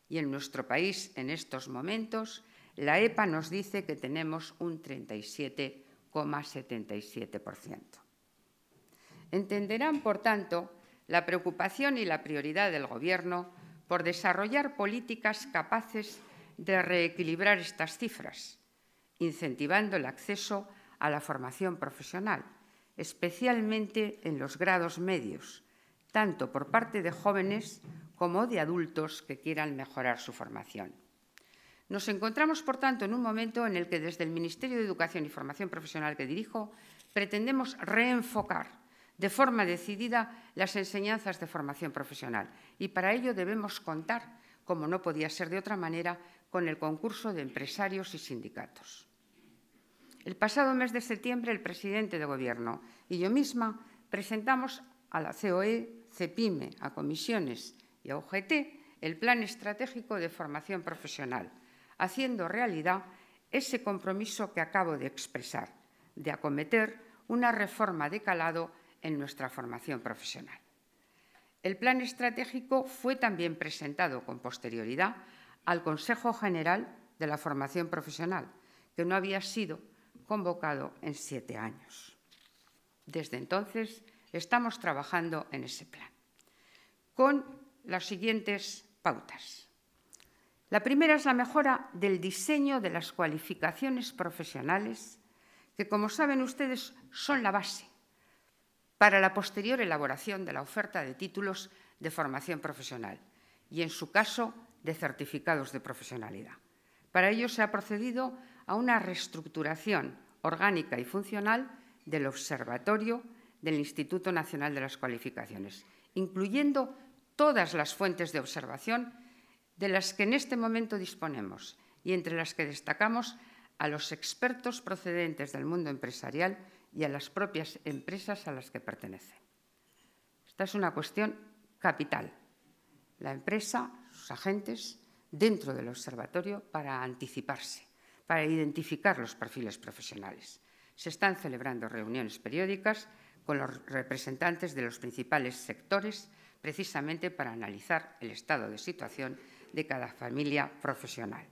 Speaker 2: Y en nuestro país, en estos momentos, la EPA nos dice que tenemos un 37,77%. Entenderán, por tanto, la preocupación y la prioridad del Gobierno por desarrollar políticas capaces de reequilibrar estas cifras, incentivando el acceso a la formación profesional, especialmente en los grados medios, tanto por parte de jóvenes como de adultos que quieran mejorar su formación. Nos encontramos, por tanto, en un momento en el que desde el Ministerio de Educación y Formación Profesional que dirijo pretendemos reenfocar de forma decidida las enseñanzas de formación profesional y para ello debemos contar, como no podía ser de otra manera, con el concurso de empresarios y sindicatos. El pasado mes de septiembre, el presidente de Gobierno y yo misma presentamos a la COE CEPIME, a comisiones y a UGT el Plan Estratégico de Formación Profesional, haciendo realidad ese compromiso que acabo de expresar, de acometer una reforma de calado en nuestra formación profesional. El plan estratégico fue también presentado con posterioridad al Consejo General de la Formación Profesional, que no había sido convocado en siete años. Desde entonces estamos trabajando en ese plan, con las siguientes pautas. La primera es la mejora del diseño de las cualificaciones profesionales, que, como saben ustedes, son la base para la posterior elaboración de la oferta de títulos de formación profesional y, en su caso, de certificados de profesionalidad. Para ello se ha procedido a una reestructuración orgánica y funcional del Observatorio del Instituto Nacional de las Cualificaciones, incluyendo todas las fuentes de observación de las que en este momento disponemos y entre las que destacamos a los expertos procedentes del mundo empresarial y a las propias empresas a las que pertenecen. Esta es una cuestión capital. La empresa, sus agentes, dentro del observatorio para anticiparse, para identificar los perfiles profesionales. Se están celebrando reuniones periódicas con los representantes de los principales sectores precisamente para analizar el estado de situación de cada familia profesional.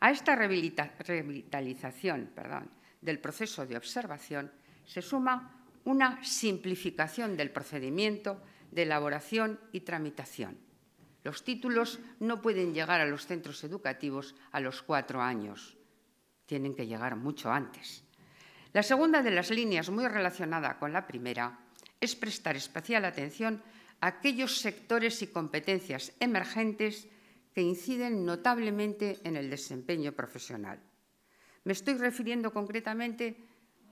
Speaker 2: A esta revitalización del proceso de observación se suma una simplificación del procedimiento de elaboración y tramitación. Los títulos no pueden llegar a los centros educativos a los cuatro años, tienen que llegar mucho antes. La segunda de las líneas, muy relacionada con la primera, es prestar especial atención a aquellos sectores y competencias emergentes que inciden notablemente en el desempeño profesional. Me estoy refiriendo concretamente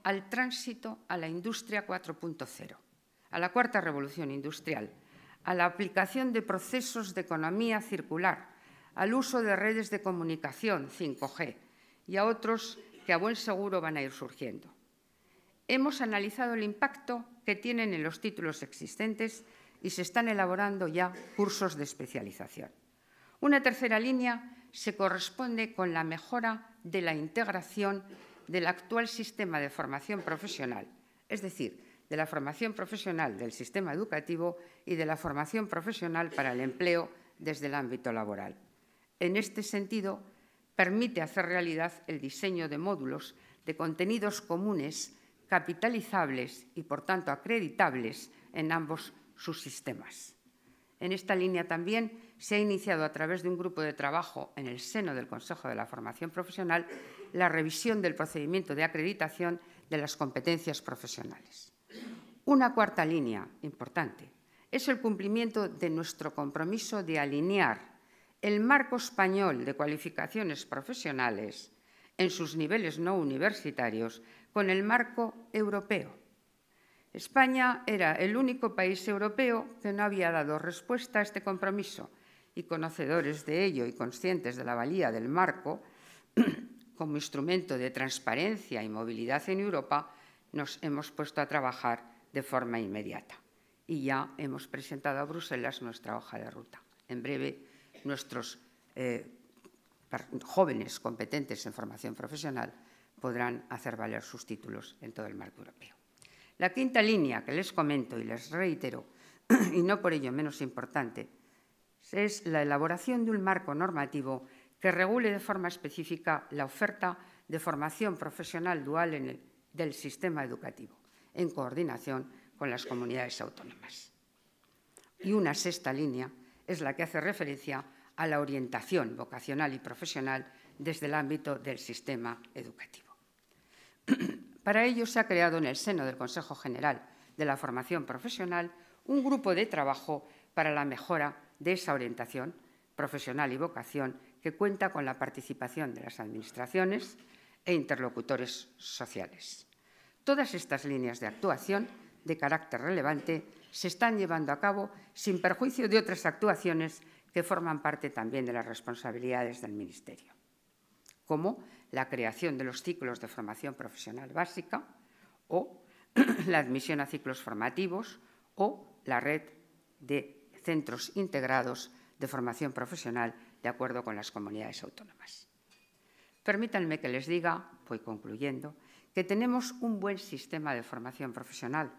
Speaker 2: al tránsito a la industria 4.0, a la cuarta revolución industrial, a la aplicación de procesos de economía circular, al uso de redes de comunicación 5G y a otros que a buen seguro van a ir surgiendo. Hemos analizado el impacto que tienen en los títulos existentes y se están elaborando ya cursos de especialización. Una tercera línea se corresponde con la mejora de la integración del actual sistema de formación profesional, es decir, de la formación profesional del sistema educativo y de la formación profesional para el empleo desde el ámbito laboral. En este sentido, permite hacer realidad el diseño de módulos de contenidos comunes capitalizables y, por tanto, acreditables en ambos sus sistemas. En esta línea también se ha iniciado a través de un grupo de trabajo en el seno del Consejo de la Formación Profesional la revisión del procedimiento de acreditación de las competencias profesionales. Una cuarta línea importante es el cumplimiento de nuestro compromiso de alinear el marco español de cualificaciones profesionales en sus niveles no universitarios con el marco europeo. España era el único país europeo que no había dado respuesta a este compromiso y conocedores de ello y conscientes de la valía del marco como instrumento de transparencia y movilidad en Europa, nos hemos puesto a trabajar de forma inmediata. Y ya hemos presentado a Bruselas nuestra hoja de ruta. En breve nuestros eh, jóvenes competentes en formación profesional podrán hacer valer sus títulos en todo el marco europeo. La quinta línea que les comento y les reitero, y no por ello menos importante, es la elaboración de un marco normativo que regule de forma específica la oferta de formación profesional dual del sistema educativo, en coordinación con las comunidades autónomas. Y una sexta línea es la que hace referencia a la orientación vocacional y profesional desde el ámbito del sistema educativo. Para ello se ha creado en el seno del Consejo General de la Formación Profesional un grupo de trabajo para la mejora de esa orientación profesional y vocación que cuenta con la participación de las administraciones e interlocutores sociales. Todas estas líneas de actuación de carácter relevante se están llevando a cabo sin perjuicio de otras actuaciones que forman parte también de las responsabilidades del Ministerio, como la creación de los ciclos de formación profesional básica o la admisión a ciclos formativos o la red de centros integrados de formación profesional de acuerdo con las comunidades autónomas. Permítanme que les diga, voy concluyendo, que tenemos un buen sistema de formación profesional,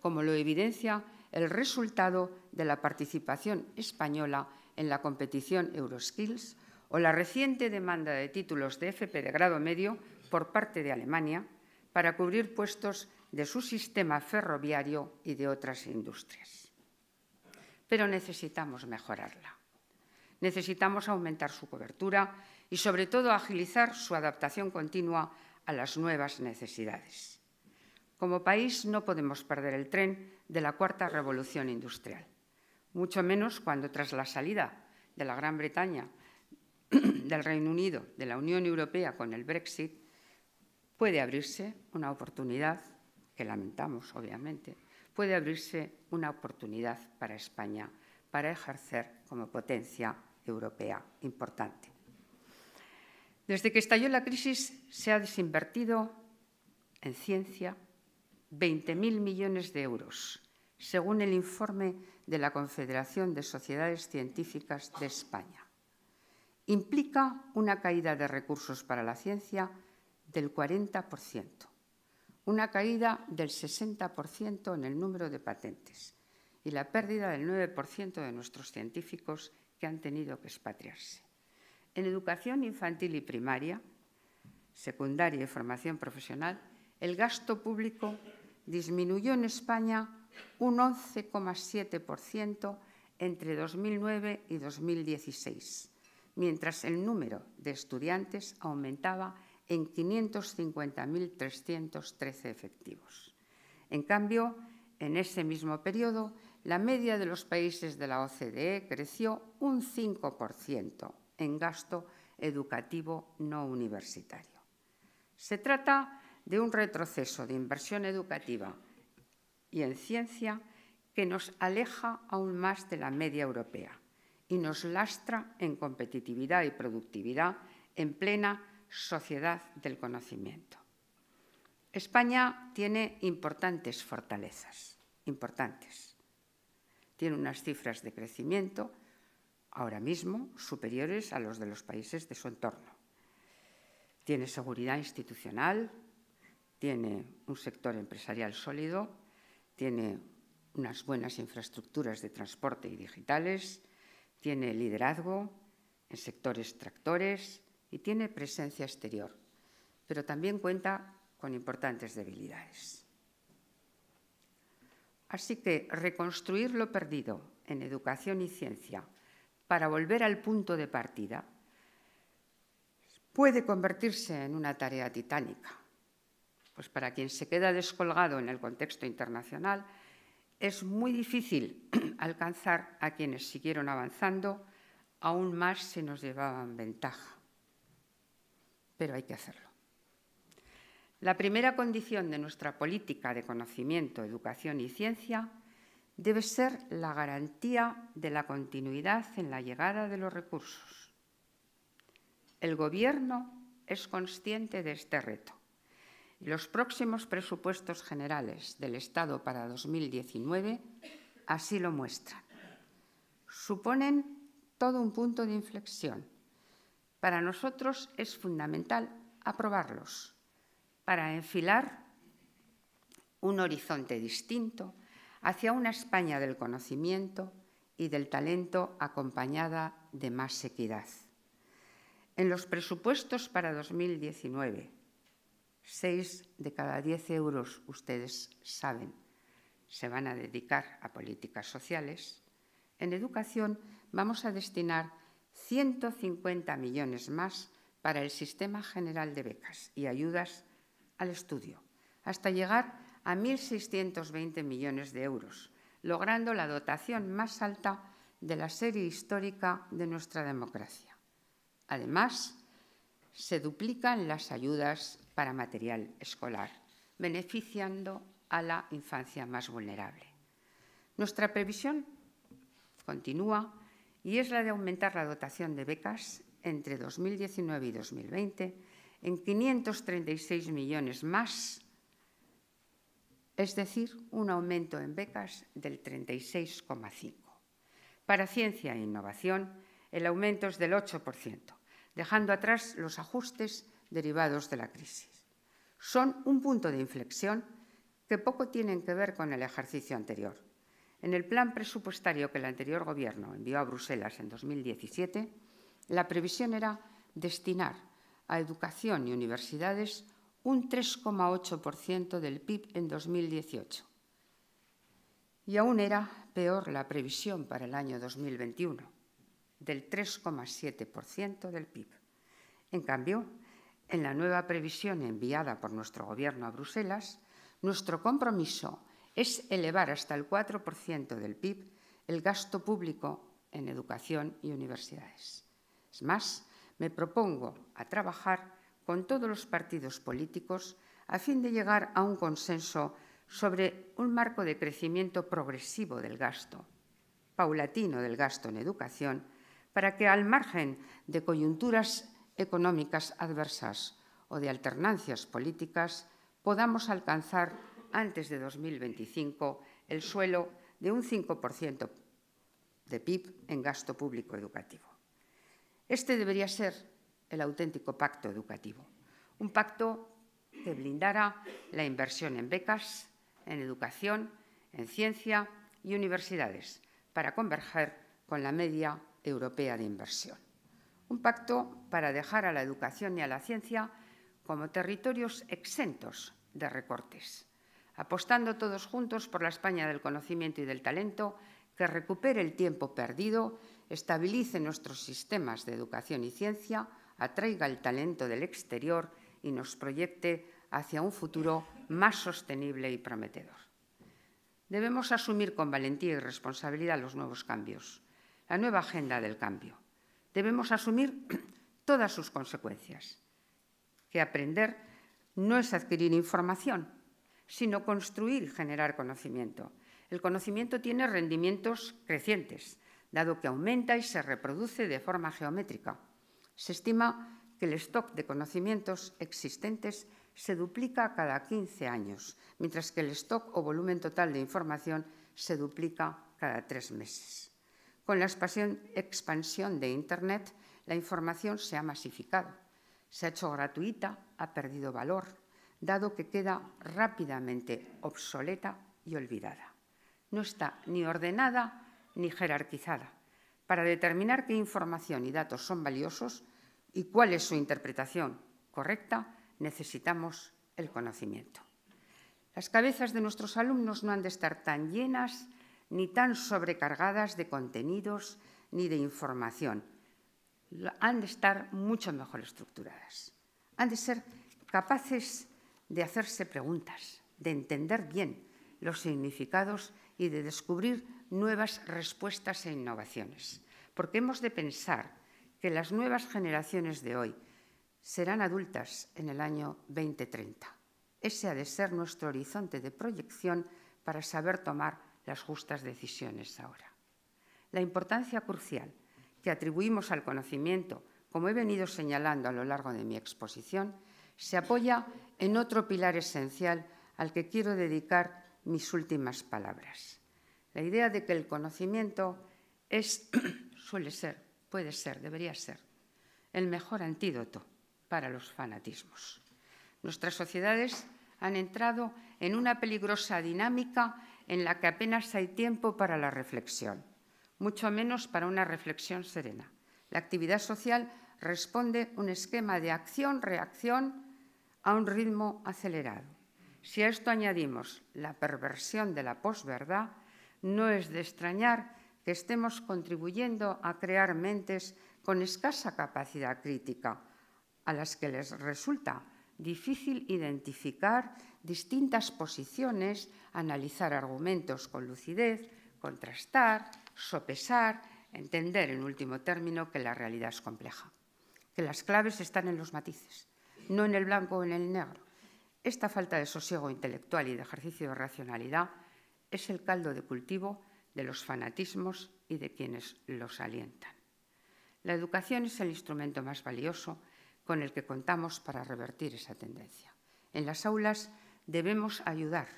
Speaker 2: como lo evidencia el resultado de la participación española en la competición Euroskills o la reciente demanda de títulos de FP de grado medio por parte de Alemania para cubrir puestos de su sistema ferroviario y de otras industrias. Pero necesitamos mejorarla. Necesitamos aumentar su cobertura y, sobre todo, agilizar su adaptación continua a las nuevas necesidades. Como país no podemos perder el tren de la cuarta revolución industrial, mucho menos cuando tras la salida de la Gran Bretaña, del Reino Unido, de la Unión Europea con el Brexit, puede abrirse una oportunidad, que lamentamos obviamente, puede abrirse una oportunidad para España para ejercer como potencia europea importante. Desde que estalló la crisis se ha desinvertido en ciencia 20.000 millones de euros, según el informe de la Confederación de Sociedades Científicas de España. Implica una caída de recursos para la ciencia del 40%, una caída del 60% en el número de patentes y la pérdida del 9% de nuestros científicos que han tenido que expatriarse. En educación infantil y primaria, secundaria y formación profesional, el gasto público disminuyó en España un 11,7% entre 2009 y 2016, mientras el número de estudiantes aumentaba en 550.313 efectivos. En cambio, en ese mismo periodo, la media de los países de la OCDE creció un 5% en gasto educativo no universitario. Se trata de un retroceso de inversión educativa y en ciencia que nos aleja aún más de la media europea y nos lastra en competitividad y productividad en plena sociedad del conocimiento. España tiene importantes fortalezas, importantes. Tiene unas cifras de crecimiento ahora mismo superiores a los de los países de su entorno. Tiene seguridad institucional, tiene un sector empresarial sólido, tiene unas buenas infraestructuras de transporte y digitales, tiene liderazgo en sectores tractores y tiene presencia exterior, pero también cuenta con importantes debilidades. Así que reconstruir lo perdido en educación y ciencia para volver al punto de partida puede convertirse en una tarea titánica. Pues para quien se queda descolgado en el contexto internacional, es muy difícil alcanzar a quienes siguieron avanzando, aún más se nos llevaban ventaja. Pero hay que hacerlo. La primera condición de nuestra política de conocimiento, educación y ciencia debe ser la garantía de la continuidad en la llegada de los recursos. El Gobierno es consciente de este reto. Y los próximos presupuestos generales del Estado para 2019 así lo muestran. Suponen todo un punto de inflexión. Para nosotros es fundamental aprobarlos para enfilar un horizonte distinto hacia una España del conocimiento y del talento acompañada de más equidad. En los presupuestos para 2019, seis de cada diez euros, ustedes saben, se van a dedicar a políticas sociales. En educación vamos a destinar 150 millones más para el Sistema General de Becas y Ayudas al Estudio, hasta llegar a 1.620 millones de euros, logrando la dotación más alta de la serie histórica de nuestra democracia. Además, se duplican las ayudas para material escolar, beneficiando a la infancia más vulnerable. Nuestra previsión continúa y es la de aumentar la dotación de becas entre 2019 y 2020 en 536 millones más es decir, un aumento en becas del 36,5%. Para ciencia e innovación, el aumento es del 8%, dejando atrás los ajustes derivados de la crisis. Son un punto de inflexión que poco tienen que ver con el ejercicio anterior. En el plan presupuestario que el anterior Gobierno envió a Bruselas en 2017, la previsión era destinar a educación y universidades un 3,8% del PIB en 2018. Y aún era peor la previsión para el año 2021, del 3,7% del PIB. En cambio, en la nueva previsión enviada por nuestro Gobierno a Bruselas, nuestro compromiso es elevar hasta el 4% del PIB el gasto público en educación y universidades. Es más, me propongo a trabajar con todos los partidos políticos a fin de llegar a un consenso sobre un marco de crecimiento progresivo del gasto, paulatino del gasto en educación, para que al margen de coyunturas económicas adversas o de alternancias políticas podamos alcanzar antes de 2025 el suelo de un 5% de PIB en gasto público educativo. Este debería ser el auténtico pacto educativo, un pacto que blindara la inversión en becas, en educación, en ciencia y universidades, para converger con la media europea de inversión. Un pacto para dejar a la educación y a la ciencia como territorios exentos de recortes, apostando todos juntos por la España del conocimiento y del talento que recupere el tiempo perdido, estabilice nuestros sistemas de educación y ciencia, atraiga el talento del exterior y nos proyecte hacia un futuro más sostenible y prometedor. Debemos asumir con valentía y responsabilidad los nuevos cambios, la nueva agenda del cambio. Debemos asumir todas sus consecuencias, que aprender no es adquirir información, sino construir y generar conocimiento, el conocimiento tiene rendimientos crecientes, dado que aumenta y se reproduce de forma geométrica. Se estima que el stock de conocimientos existentes se duplica cada 15 años, mientras que el stock o volumen total de información se duplica cada tres meses. Con la expansión de Internet, la información se ha masificado, se ha hecho gratuita, ha perdido valor, dado que queda rápidamente obsoleta y olvidada no está ni ordenada ni jerarquizada. Para determinar qué información y datos son valiosos y cuál es su interpretación correcta, necesitamos el conocimiento. Las cabezas de nuestros alumnos no han de estar tan llenas ni tan sobrecargadas de contenidos ni de información. Han de estar mucho mejor estructuradas. Han de ser capaces de hacerse preguntas, de entender bien los significados y de descubrir nuevas respuestas e innovaciones. Porque hemos de pensar que las nuevas generaciones de hoy serán adultas en el año 2030. Ese ha de ser nuestro horizonte de proyección para saber tomar las justas decisiones ahora. La importancia crucial que atribuimos al conocimiento, como he venido señalando a lo largo de mi exposición, se apoya en otro pilar esencial al que quiero dedicar mis últimas palabras. La idea de que el conocimiento es, suele ser, puede ser, debería ser, el mejor antídoto para los fanatismos. Nuestras sociedades han entrado en una peligrosa dinámica en la que apenas hay tiempo para la reflexión, mucho menos para una reflexión serena. La actividad social responde un esquema de acción-reacción a un ritmo acelerado. Si a esto añadimos la perversión de la posverdad, no es de extrañar que estemos contribuyendo a crear mentes con escasa capacidad crítica, a las que les resulta difícil identificar distintas posiciones, analizar argumentos con lucidez, contrastar, sopesar, entender en último término que la realidad es compleja, que las claves están en los matices, no en el blanco o en el negro, esta falta de sosiego intelectual y de ejercicio de racionalidad es el caldo de cultivo de los fanatismos y de quienes los alientan. La educación es el instrumento más valioso con el que contamos para revertir esa tendencia. En las aulas debemos ayudar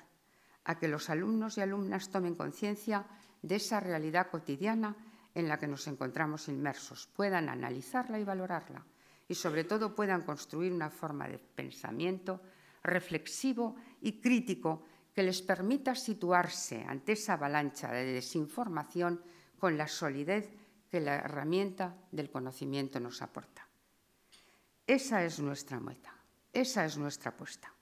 Speaker 2: a que los alumnos y alumnas tomen conciencia de esa realidad cotidiana en la que nos encontramos inmersos, puedan analizarla y valorarla y sobre todo puedan construir una forma de pensamiento reflexivo y crítico que les permita situarse ante esa avalancha de desinformación con la solidez que la herramienta del conocimiento nos aporta. Esa es nuestra meta, esa es nuestra apuesta,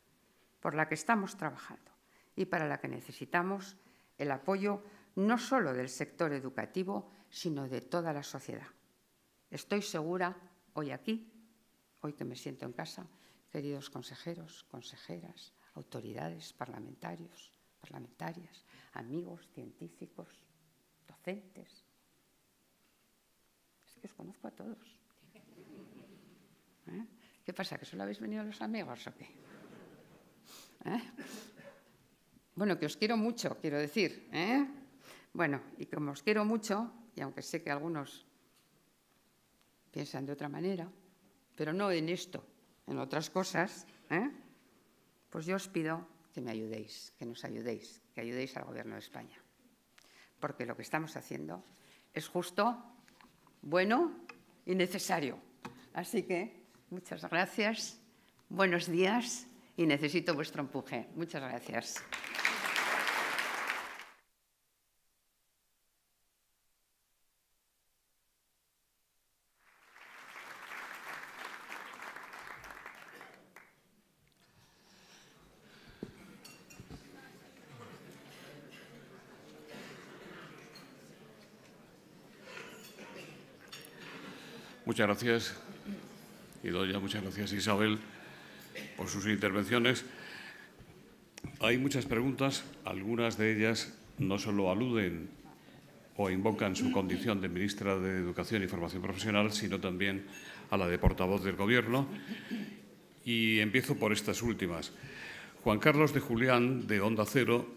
Speaker 2: por la que estamos trabajando y para la que necesitamos el apoyo no solo del sector educativo, sino de toda la sociedad. Estoy segura, hoy aquí, hoy que me siento en casa, queridos consejeros, consejeras, autoridades, parlamentarios, parlamentarias, amigos, científicos, docentes. Es que os conozco a todos. ¿Eh? ¿Qué pasa? ¿Que solo habéis venido los amigos o qué? ¿Eh? Bueno, que os quiero mucho, quiero decir. ¿eh? Bueno, y como os quiero mucho, y aunque sé que algunos piensan de otra manera, pero no en esto, en otras cosas, ¿eh? pues yo os pido que me ayudéis, que nos ayudéis, que ayudéis al Gobierno de España. Porque lo que estamos haciendo es justo, bueno y necesario. Así que muchas gracias, buenos días y necesito vuestro empuje. Muchas gracias.
Speaker 3: Muchas gracias, Idoya, muchas gracias, Isabel, por sus intervenciones. Hay muchas preguntas, algunas de ellas no solo aluden o invocan su condición de ministra de Educación y Formación Profesional, sino también a la de portavoz del Gobierno. Y empiezo por estas últimas. Juan Carlos de Julián, de Onda Cero,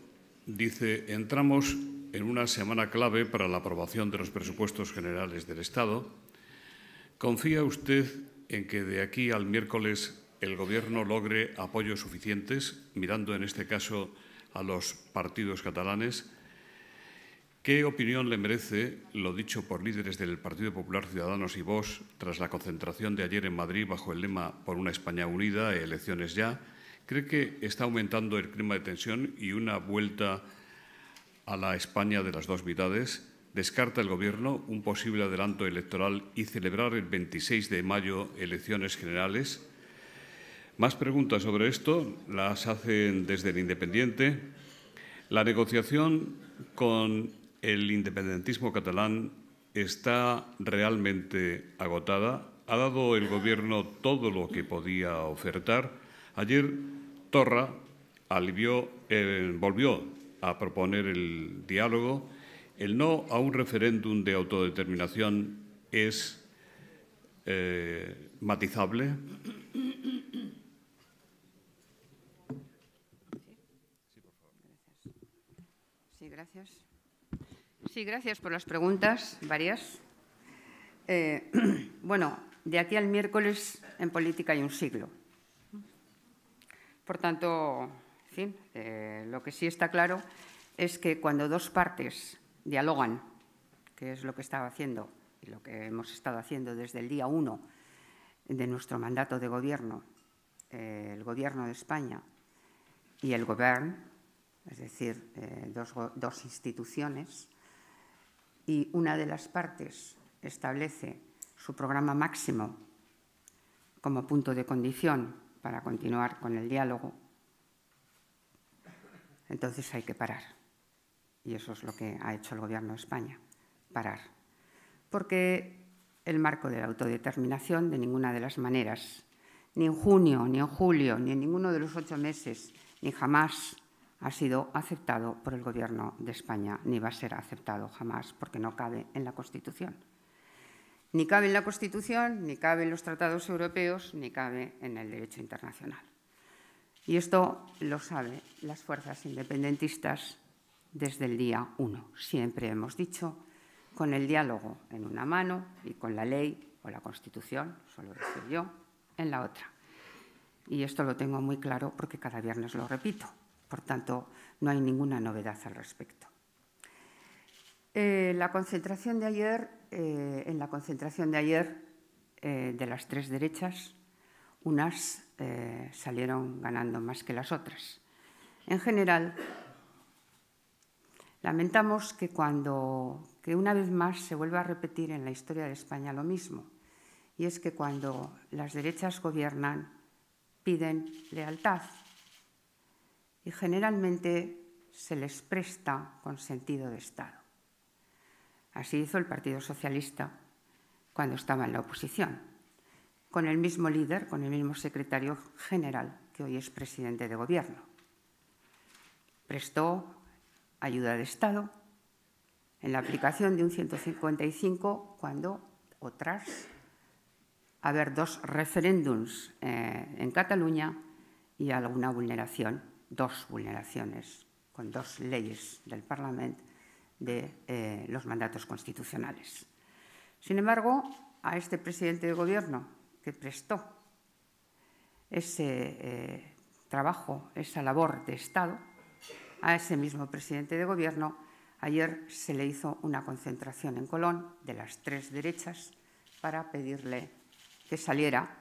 Speaker 3: dice, entramos en una semana clave para la aprobación de los presupuestos generales del Estado ¿Confía usted en que de aquí al miércoles el Gobierno logre apoyos suficientes, mirando en este caso a los partidos catalanes? ¿Qué opinión le merece lo dicho por líderes del Partido Popular Ciudadanos y Vox tras la concentración de ayer en Madrid bajo el lema Por una España unida, elecciones ya? ¿Cree que está aumentando el clima de tensión y una vuelta a la España de las dos mitades? Descarta el Gobierno un posible adelanto electoral y celebrar el 26 de mayo elecciones generales? Más preguntas sobre esto las hacen desde el Independiente. La negociación con el independentismo catalán está realmente agotada. ¿Ha dado el Gobierno todo lo que podía ofertar? Ayer Torra eh, volvió a proponer el diálogo el no a un referéndum de autodeterminación es eh, matizable.
Speaker 2: Sí, gracias. Sí, gracias por las preguntas, varias. Eh, bueno, de aquí al miércoles en política hay un siglo. Por tanto, en fin, eh, lo que sí está claro es que cuando dos partes dialogan, que es lo que estaba haciendo y lo que hemos estado haciendo desde el día uno de nuestro mandato de gobierno, eh, el Gobierno de España y el Gobierno, es decir, eh, dos, dos instituciones, y una de las partes establece su programa máximo como punto de condición para continuar con el diálogo, entonces hay que parar. Y eso es lo que ha hecho el Gobierno de España, parar. Porque el marco de la autodeterminación, de ninguna de las maneras, ni en junio, ni en julio, ni en ninguno de los ocho meses, ni jamás ha sido aceptado por el Gobierno de España, ni va a ser aceptado jamás, porque no cabe en la Constitución. Ni cabe en la Constitución, ni cabe en los tratados europeos, ni cabe en el derecho internacional. Y esto lo saben las fuerzas independentistas desde el día uno. Siempre hemos dicho, con el diálogo en una mano y con la ley o la Constitución, solo decir yo, en la otra. Y esto lo tengo muy claro porque cada viernes lo repito. Por tanto, no hay ninguna novedad al respecto. Eh, la concentración de ayer, eh, en la concentración de ayer eh, de las tres derechas, unas salieron ganando más que las otras. En general, Lamentamos que cuando que una vez más se vuelva a repetir en la historia de España lo mismo y es que cuando las derechas gobiernan piden lealtad y generalmente se les presta con sentido de Estado. Así hizo el Partido Socialista cuando estaba en la oposición, con el mismo líder, con el mismo secretario general que hoy es presidente de gobierno. Prestó ayuda de Estado en la aplicación de un 155 cuando, otras, haber dos referéndums eh, en Cataluña y alguna vulneración, dos vulneraciones con dos leyes del Parlamento de eh, los mandatos constitucionales. Sin embargo, a este presidente de gobierno que prestó ese eh, trabajo, esa labor de Estado, a ese mismo presidente de gobierno, ayer se le hizo una concentración en Colón de las tres derechas para pedirle que saliera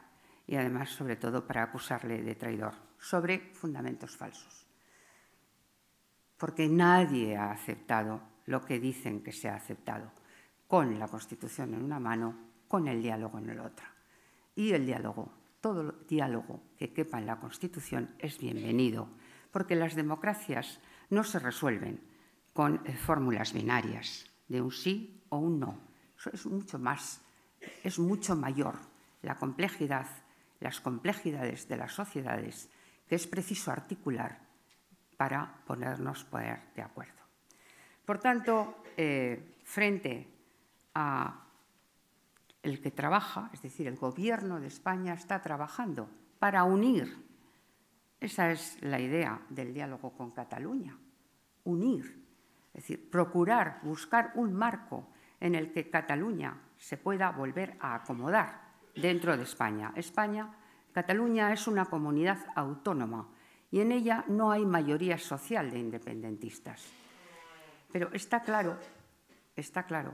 Speaker 2: y además, sobre todo, para acusarle de traidor sobre fundamentos falsos. Porque nadie ha aceptado lo que dicen que se ha aceptado con la Constitución en una mano, con el diálogo en la otra. Y el diálogo, todo diálogo que quepa en la Constitución es bienvenido, porque las democracias no se resuelven con eh, fórmulas binarias de un sí o un no. Es mucho más, es mucho mayor la complejidad, las complejidades de las sociedades que es preciso articular para ponernos poder de acuerdo. Por tanto, eh, frente a el que trabaja, es decir, el gobierno de España está trabajando para unir. Esa es la idea del diálogo con Cataluña, unir, es decir, procurar buscar un marco en el que Cataluña se pueda volver a acomodar dentro de España. España, Cataluña es una comunidad autónoma y en ella no hay mayoría social de independentistas. Pero está claro, está claro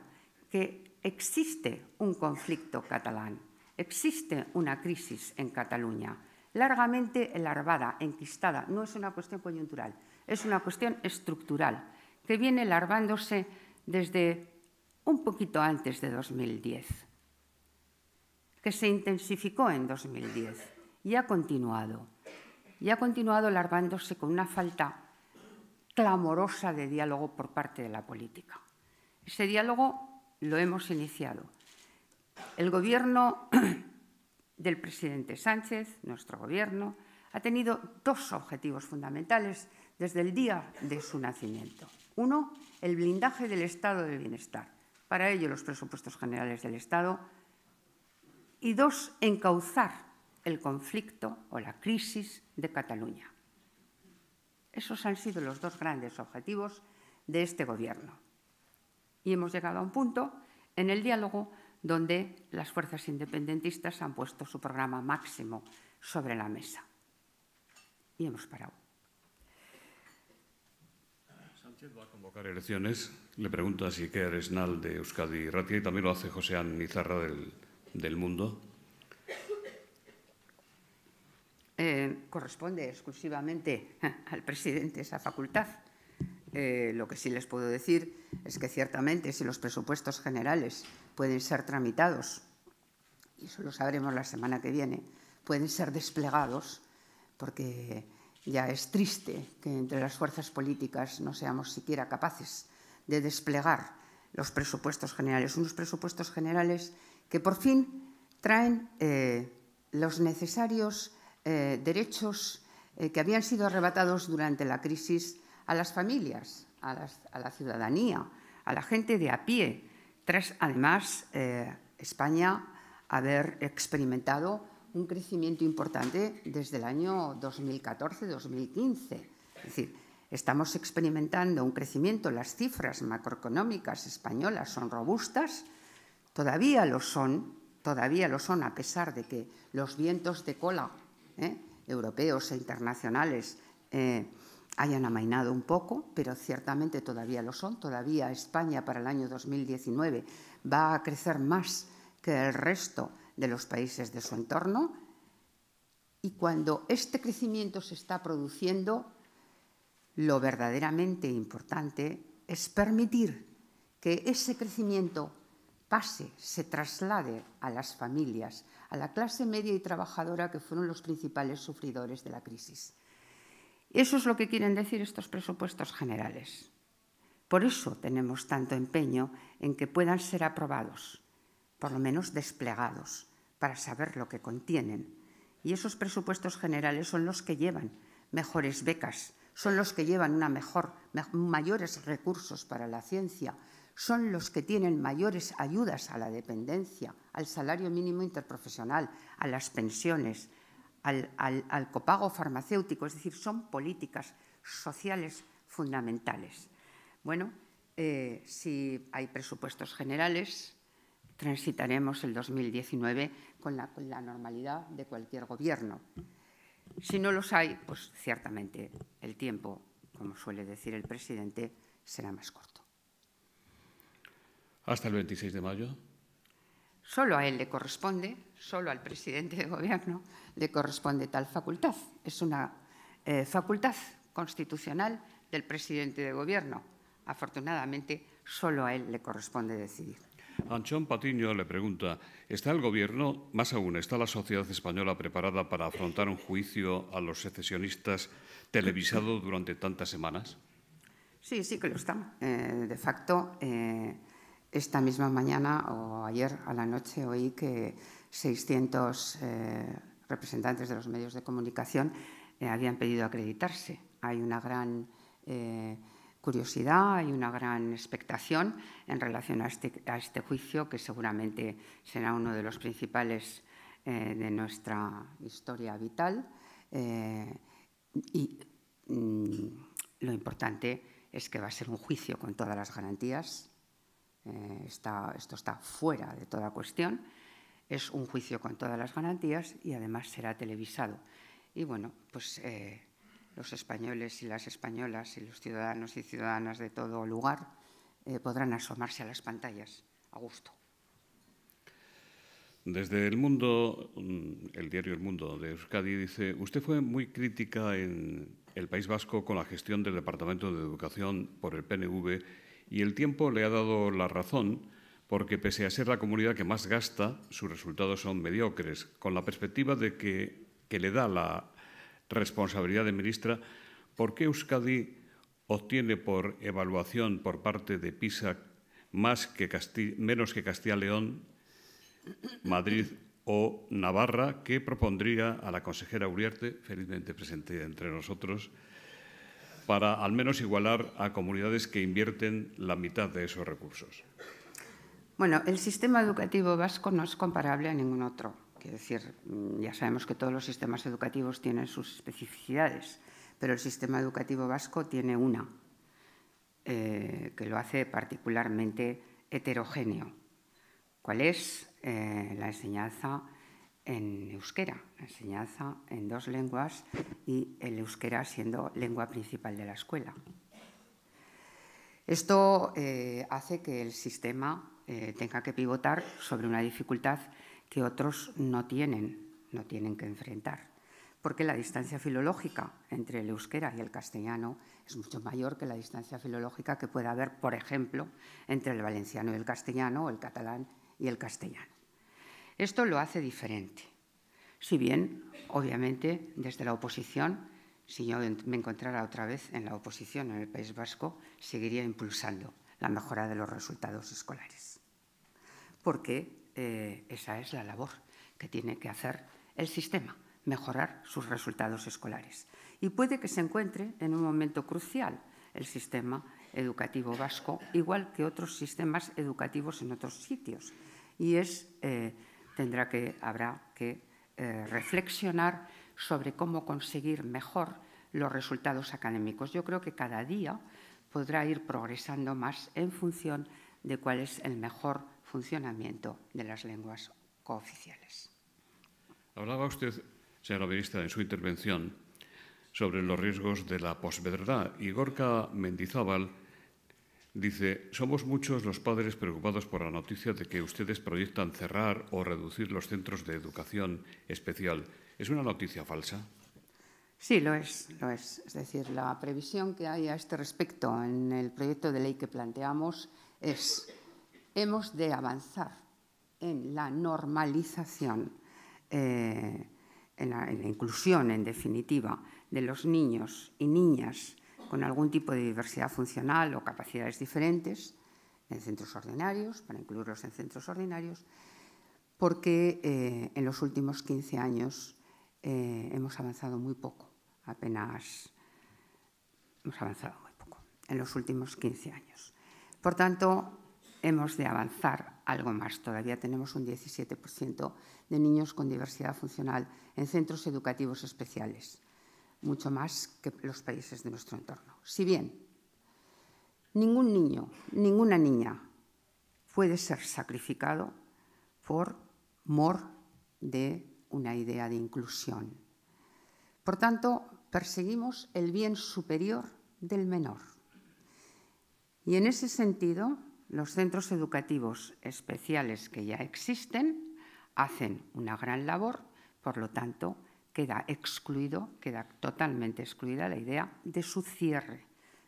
Speaker 2: que existe un conflicto catalán, existe una crisis en Cataluña, largamente larvada, enquistada. No es una cuestión coyuntural, es una cuestión estructural que viene larvándose desde un poquito antes de 2010, que se intensificó en 2010 y ha continuado. Y ha continuado larvándose con una falta clamorosa de diálogo por parte de la política. Ese diálogo lo hemos iniciado. El gobierno del presidente Sánchez, nuestro gobierno, ha tenido dos objetivos fundamentales desde el día de su nacimiento. Uno, el blindaje del estado de bienestar. Para ello, los presupuestos generales del Estado. Y dos, encauzar el conflicto o la crisis de Cataluña. Esos han sido los dos grandes objetivos de este Gobierno y hemos llegado a un punto en el diálogo donde las fuerzas independentistas han puesto su programa máximo sobre la mesa. Y hemos parado.
Speaker 3: Sánchez va a convocar elecciones. Le pregunta si Iker Esnal de Euskadi Ratia y también lo hace José Anizarra del, del Mundo.
Speaker 2: Eh, corresponde exclusivamente al presidente esa facultad. Eh, lo que sí les puedo decir es que ciertamente si los presupuestos generales pueden ser tramitados, y eso lo sabremos la semana que viene, pueden ser desplegados, porque ya es triste que entre las fuerzas políticas no seamos siquiera capaces de desplegar los presupuestos generales, unos presupuestos generales que por fin traen eh, los necesarios eh, derechos que habían sido arrebatados durante la crisis a las familias, a, la ciudadanía, a la gente de a pie, tras además eh, España haber experimentado un crecimiento importante desde el año 2014-2015. Es decir, estamos experimentando un crecimiento, las cifras macroeconómicas españolas son robustas, todavía lo son, todavía lo son a pesar de que los vientos de cola eh, europeos e internacionales eh, hayan amainado un poco, pero ciertamente todavía lo son. Todavía España para el año 2019 va a crecer más que el resto de los países de su entorno. Y cuando este crecimiento se está produciendo, lo verdaderamente importante es permitir que ese crecimiento pase, se traslade a las familias, a la clase media y trabajadora que fueron los principales sufridores de la crisis. Eso es lo que quieren decir estos presupuestos generales. Por eso tenemos tanto empeño en que puedan ser aprobados, por lo menos desplegados, para saber lo que contienen. Y esos presupuestos generales son los que llevan mejores becas, son los que llevan una mejor, mayores recursos para la ciencia, son los que tienen mayores ayudas a la dependencia, al salario mínimo interprofesional, a las pensiones, al, copago farmacéutico, es decir, son políticas sociales fundamentales. Bueno, eh, si hay presupuestos generales, transitaremos el 2019 con la, con la normalidad de cualquier gobierno. Si no los hay, pues ciertamente el tiempo, como suele decir el presidente, será más corto.
Speaker 3: ¿Hasta el 26 de mayo?
Speaker 2: Solo a él le corresponde, solo al presidente de gobierno le corresponde tal facultad. Es una eh, facultad constitucional del presidente de gobierno. Afortunadamente, solo a él le corresponde decidir.
Speaker 3: Anchón Patiño le pregunta, ¿está el Gobierno, más aún, está la sociedad española preparada para afrontar un juicio a los secesionistas televisado durante tantas semanas?
Speaker 2: Sí, sí que lo está. Eh, de facto, eh, esta misma mañana o ayer a la noche oí que 600 eh, representantes de los medios de comunicación habían pedido acreditarse. Hay una gran curiosidad, hay una gran expectación en relación a este, a este, juicio que seguramente será uno de los principales de nuestra historia vital. y mm, lo importante es que va a ser un juicio con todas las garantías eh, esto está fuera de toda cuestión, es un juicio con todas las garantías y además será televisado. Y bueno, pues eh, los españoles y las españolas y los ciudadanos y ciudadanas de todo lugar eh, podrán asomarse a las pantallas a gusto.
Speaker 3: Desde el mundo, mm, el diario El Mundo de Euskadi dice, usted fue muy crítica en el País Vasco con la gestión del Departamento de Educación por el PNV y el tiempo le ha dado la razón porque pese a ser la comunidad que más gasta, sus resultados son mediocres, con la perspectiva de que, le da la responsabilidad de ministra, ¿por qué Euskadi obtiene por evaluación por parte de PISA más que menos que Castilla-León, Madrid o Navarra? ¿Qué propondría a la consejera Uriarte, felizmente presente entre nosotros, para al menos igualar a comunidades que invierten la mitad de esos recursos?
Speaker 2: Bueno, el sistema educativo vasco no es comparable a ningún otro. Quiero decir, mm, ya sabemos que todos los sistemas educativos tienen sus especificidades, pero el sistema educativo vasco tiene una eh, que lo hace particularmente heterogéneo. ¿Cuál es eh, la enseñanza en euskera, enseñanza en dos lenguas y el euskera siendo lengua principal de la escuela. Esto eh, hace que el sistema tenga que pivotar sobre una dificultad que otros no tienen, no tienen que enfrentar, porque la distancia filológica entre el euskera y el castellano es mucho mayor que la distancia filológica que puede haber, por ejemplo, entre el valenciano y el castellano o el catalán y el castellano. Esto lo hace diferente. Si bien, obviamente, desde la oposición, si yo me encontrara otra vez en la oposición en el País Vasco, seguiría impulsando la mejora de los resultados escolares. Porque eh, esa es la labor que tiene que hacer el sistema, mejorar sus resultados escolares. Y puede que se encuentre en un momento crucial el sistema educativo vasco, igual que otros sistemas educativos en otros sitios. Y es eh, tendrá que, habrá que eh, reflexionar sobre cómo conseguir mejor los resultados académicos. Yo creo que cada día podrá ir progresando más en función de cuál es el mejor funcionamiento de las lenguas cooficiales.
Speaker 3: Hablaba usted, señora ministra, en su intervención sobre los riesgos de la posverdad y Gorka Mendizábal Dice, somos muchos los padres preocupados por la noticia de que ustedes proyectan cerrar o reducir los centros de educación especial. ¿Es una noticia falsa?
Speaker 2: Sí, lo es, lo es. Es decir, la previsión que hay a este respecto en el proyecto de ley que planteamos es hemos de avanzar en la normalización, eh, en, la, inclusión, en definitiva, de los niños y niñas con algún tipo de diversidad funcional o capacidades diferentes en centros ordinarios, para incluirlos en centros ordinarios, porque eh, en los últimos 15 años eh, hemos avanzado muy poco, apenas hemos avanzado muy poco en los últimos 15 años. Por tanto, hemos de avanzar algo más. Todavía tenemos un 17% de niños con diversidad funcional en centros educativos especiales, mucho más que los países de nuestro entorno. Si bien ningún niño, ninguna niña puede ser sacrificado por mor de una idea de inclusión. Por tanto, perseguimos el bien superior del menor. Y en ese sentido, los centros educativos especiales que ya existen hacen una gran labor, por lo tanto, queda excluido, queda totalmente excluida la idea de su cierre.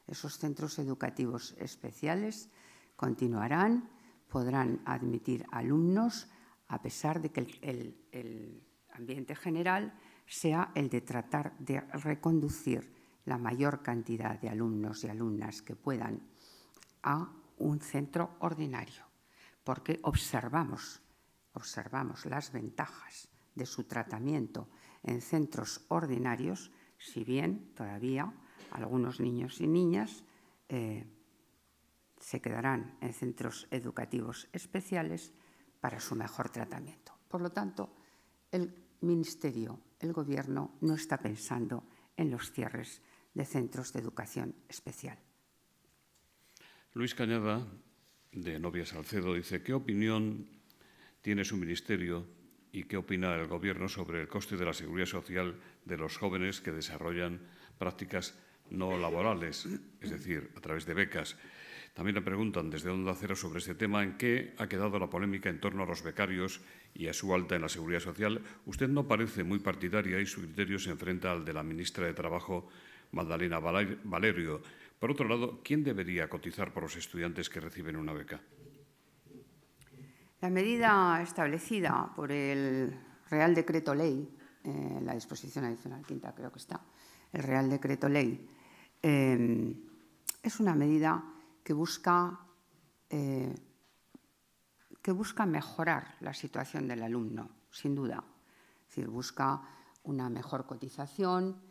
Speaker 2: Esos centros educativos especiales continuarán, podrán admitir alumnos, a pesar de que el, ambiente general sea el de tratar de reconducir la mayor cantidad de alumnos y alumnas que puedan a un centro ordinario, porque observamos, observamos las ventajas de su tratamiento en centros ordinarios, si bien todavía algunos niños y niñas eh, se quedarán en centros educativos especiales para su mejor tratamiento. Por lo tanto, el Ministerio, el Gobierno, no está pensando en los cierres de centros de educación especial.
Speaker 3: Luis Cañada, de Novia Salcedo, dice, ¿qué opinión tiene su ministerio y qué opina el Gobierno sobre el coste de la seguridad social de los jóvenes que desarrollan prácticas no laborales, es decir, a través de becas? También le preguntan desde Onda Cero sobre este tema, ¿en qué ha quedado la polémica en torno a los becarios y a su alta en la seguridad social? Usted no parece muy partidaria y su criterio se enfrenta al de la ministra de Trabajo, Magdalena Valerio. Por otro lado, ¿quién debería cotizar por los estudiantes que reciben una beca?
Speaker 2: La medida establecida por el Real Decreto Ley, eh, la disposición adicional quinta creo que está, el Real Decreto Ley, eh, es una medida que busca, eh, que busca mejorar la situación del alumno, sin duda. Es decir, busca una mejor cotización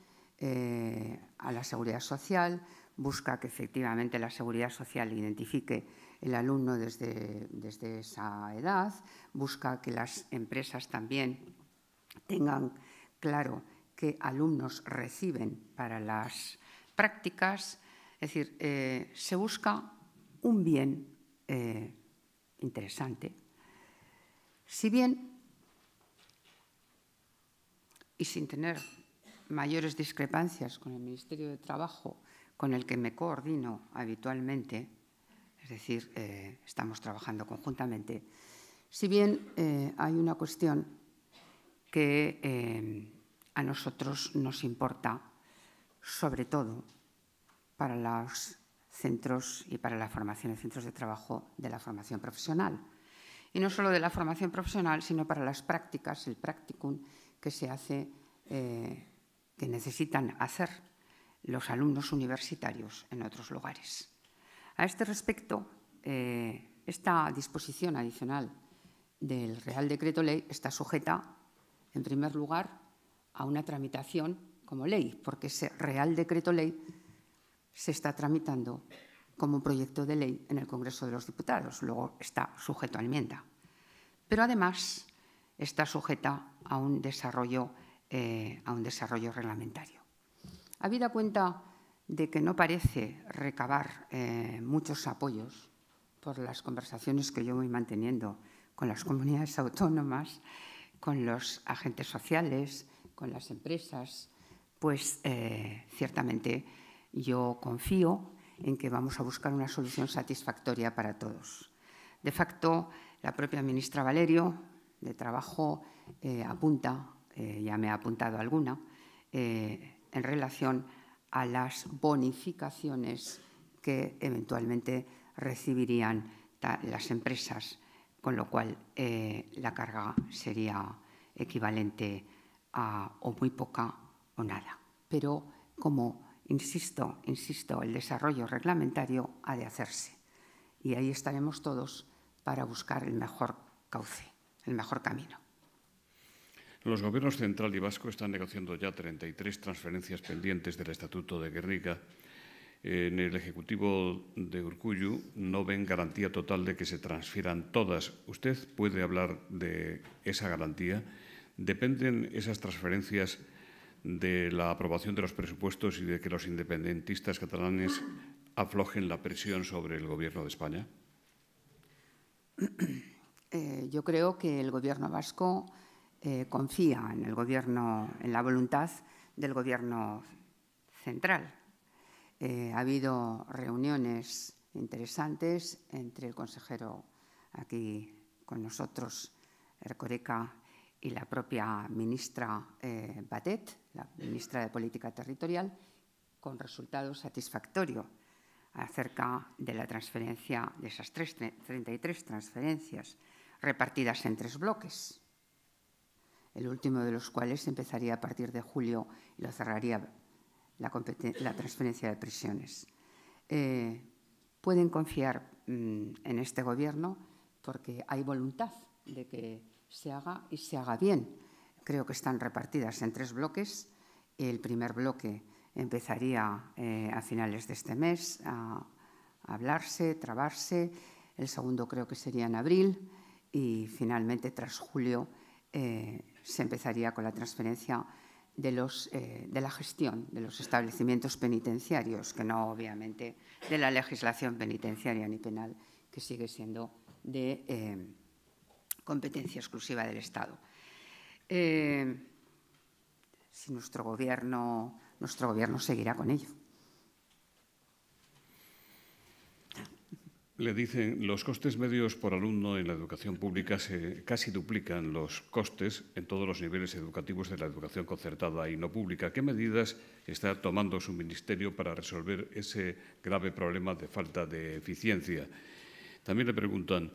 Speaker 2: a la seguridad social, busca que efectivamente la seguridad social identifique el alumno desde, desde esa edad, busca que las empresas también tengan claro qué alumnos reciben para las prácticas. Es decir, eh, se busca un bien eh, interesante. Si bien, y sin tener mayores discrepancias con el Ministerio de Trabajo con el que me coordino habitualmente, es decir, eh, estamos trabajando conjuntamente, si bien eh, hay una cuestión que eh, a nosotros nos importa, sobre todo para los centros y para la formación en centros de trabajo de la formación profesional. Y no solo de la formación profesional, sino para las prácticas, el practicum que se hace, que necesitan hacer los alumnos universitarios en otros lugares. A este respecto, eh, esta disposición adicional del Real Decreto Ley está sujeta, en primer lugar, a una tramitación como ley, porque ese Real Decreto Ley se está tramitando como proyecto de ley en el Congreso de los Diputados, luego está sujeto a enmienda. Pero además está sujeta a un desarrollo, eh, a un desarrollo reglamentario. Habida cuenta de que no parece recabar eh, muchos apoyos por las conversaciones que yo voy manteniendo con las comunidades autónomas, con los agentes sociales, con las empresas, pues eh, ciertamente yo confío en que vamos a buscar una solución satisfactoria para todos. De facto, la propia ministra Valerio de Trabajo eh, apunta, ya me ha apuntado alguna, en relación a las bonificaciones que eventualmente recibirían las empresas, con lo cual eh, la carga sería equivalente a o muy poca o nada. Pero como insisto, insisto, el desarrollo reglamentario ha de hacerse y ahí estaremos todos para buscar el mejor cauce, el mejor camino.
Speaker 3: Los gobiernos central y vasco están negociando ya 33 transferencias pendientes del Estatuto de Guernica. En el Ejecutivo de Urcuyu no ven garantía total de que se transfieran todas. ¿Usted puede hablar de esa garantía? ¿Dependen esas transferencias de la aprobación de los presupuestos y de que los independentistas catalanes aflojen la presión sobre el Gobierno de España?
Speaker 2: Eh, yo creo que el Gobierno vasco eh, confía en el Gobierno, en la voluntad del Gobierno central. Eh, ha habido reuniones interesantes entre el consejero aquí con nosotros, Ercoreca, y la propia ministra Batet, la ministra de Política Territorial, con resultado satisfactorio acerca de la transferencia, de esas 33 transferencias repartidas en tres bloques, el último de los cuales empezaría a partir de julio y lo cerraría la, transferencia de prisiones. Eh, pueden confiar mm, en este Gobierno porque hay voluntad de que se haga y se haga bien. Creo que están repartidas en tres bloques. El primer bloque empezaría eh, a finales de este mes a, hablarse, trabarse. El segundo creo que sería en abril y finalmente tras julio eh, se empezaría con la transferencia de, los, eh, de, la gestión de los establecimientos penitenciarios, que no obviamente de la legislación penitenciaria ni penal, que sigue siendo de competencia exclusiva del Estado. si nuestro gobierno nuestro Gobierno seguirá con ello.
Speaker 3: Le dicen, los costes medios por alumno en la educación pública se casi duplican los costes en todos los niveles educativos de la educación concertada y no pública. ¿Qué medidas está tomando su ministerio para resolver ese grave problema de falta de eficiencia? También le preguntan,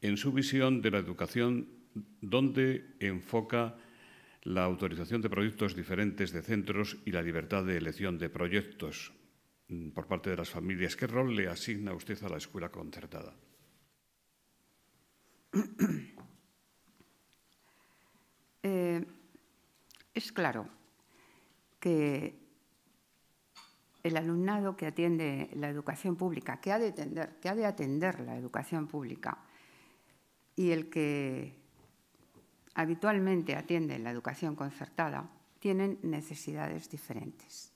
Speaker 3: en su visión de la educación, ¿dónde enfoca la autorización de proyectos diferentes de centros y la libertad de elección de proyectos por parte de las familias. ¿Qué rol le asigna usted a la escuela concertada?
Speaker 2: Eh, es claro que el alumnado que atiende la educación pública, que ha de atender, la educación pública y el que habitualmente atienden la educación concertada tienen necesidades diferentes.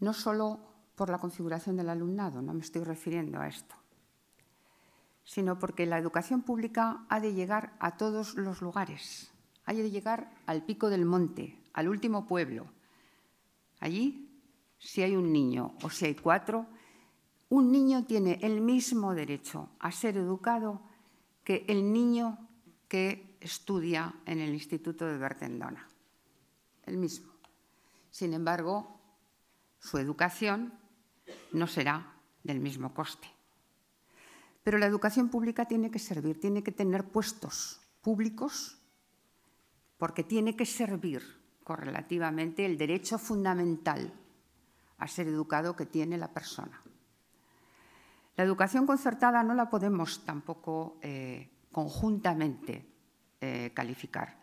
Speaker 2: No solo por la configuración del alumnado, no me estoy refiriendo a esto, sino porque la educación pública ha de llegar a todos los lugares, ha de llegar al pico del monte, al último pueblo. Allí, si hay un niño o si hay cuatro, un niño tiene el mismo derecho a ser educado que el niño que estudia en el Instituto de Bertendona, el mismo. Sin embargo, su educación no será del mismo coste. Pero la educación pública tiene que servir, tiene que tener puestos públicos, porque tiene que servir correlativamente el derecho fundamental a ser educado que tiene la persona. La educación concertada no la podemos tampoco eh, conjuntamente eh, calificar.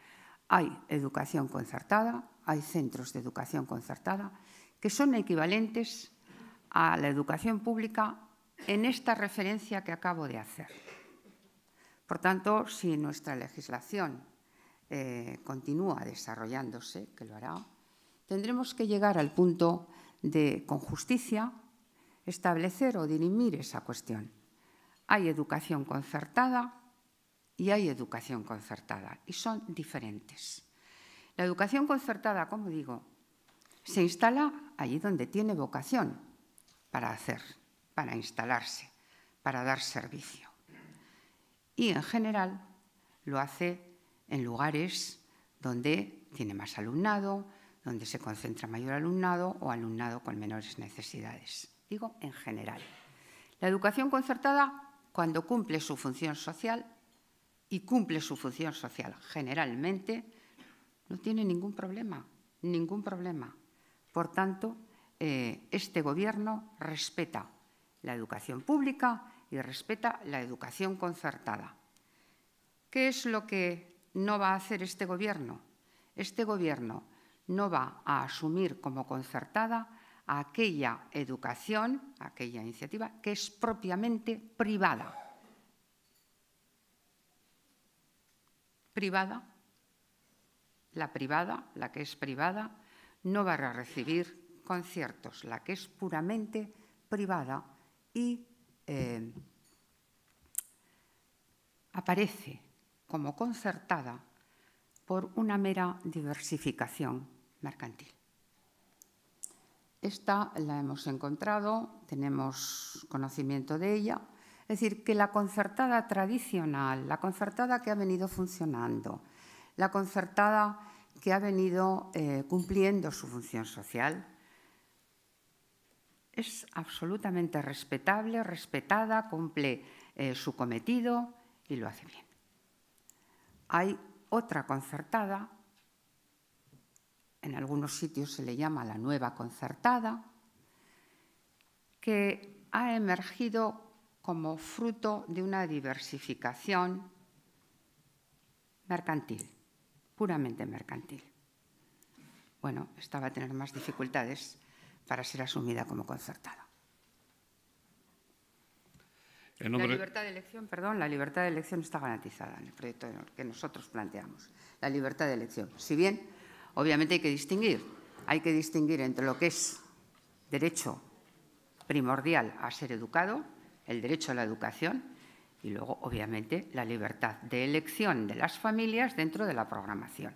Speaker 2: Hay educación concertada, hay centros de educación concertada que son equivalentes a la educación pública en esta referencia que acabo de hacer. Por tanto, si nuestra legislación eh, continúa desarrollándose, que lo hará, tendremos que llegar al punto de, con justicia, establecer o dirimir esa cuestión. Hay educación concertada, y hay educación concertada y son diferentes. La educación concertada, como digo, se instala allí donde tiene vocación para hacer, para instalarse, para dar servicio. Y en general lo hace en lugares donde tiene más alumnado, donde se concentra mayor alumnado o alumnado con menores necesidades. Digo en general. La educación concertada cuando cumple su función social y cumple su función social generalmente, no tiene ningún problema, ningún problema. Por tanto, eh, este Gobierno respeta la educación pública y respeta la educación concertada. ¿Qué es lo que no va a hacer este Gobierno? Este Gobierno no va a asumir como concertada aquella educación, aquella iniciativa que es propiamente privada. Privada, la privada, la que es privada, no va a recibir conciertos, la que es puramente privada y eh, aparece como concertada por una mera diversificación mercantil. Esta la hemos encontrado, tenemos conocimiento de ella, es decir, que la concertada tradicional, la concertada que ha venido funcionando, la concertada que ha venido eh, cumpliendo su función social, es absolutamente respetable, respetada, cumple eh, su cometido y lo hace bien. Hay otra concertada en algunos sitios se le llama la nueva concertada, que ha emergido como fruto de una diversificación mercantil, puramente mercantil. Bueno, esta va a tener más dificultades para ser asumida como concertada. La libertad de elección, perdón, la libertad de elección está garantizada en el proyecto que nosotros planteamos. La libertad de elección. Si bien Obviamente hay que distinguir. Hay que distinguir entre lo que es derecho primordial a ser educado, el derecho a la educación, y luego, obviamente, la libertad de elección de las familias dentro de la programación.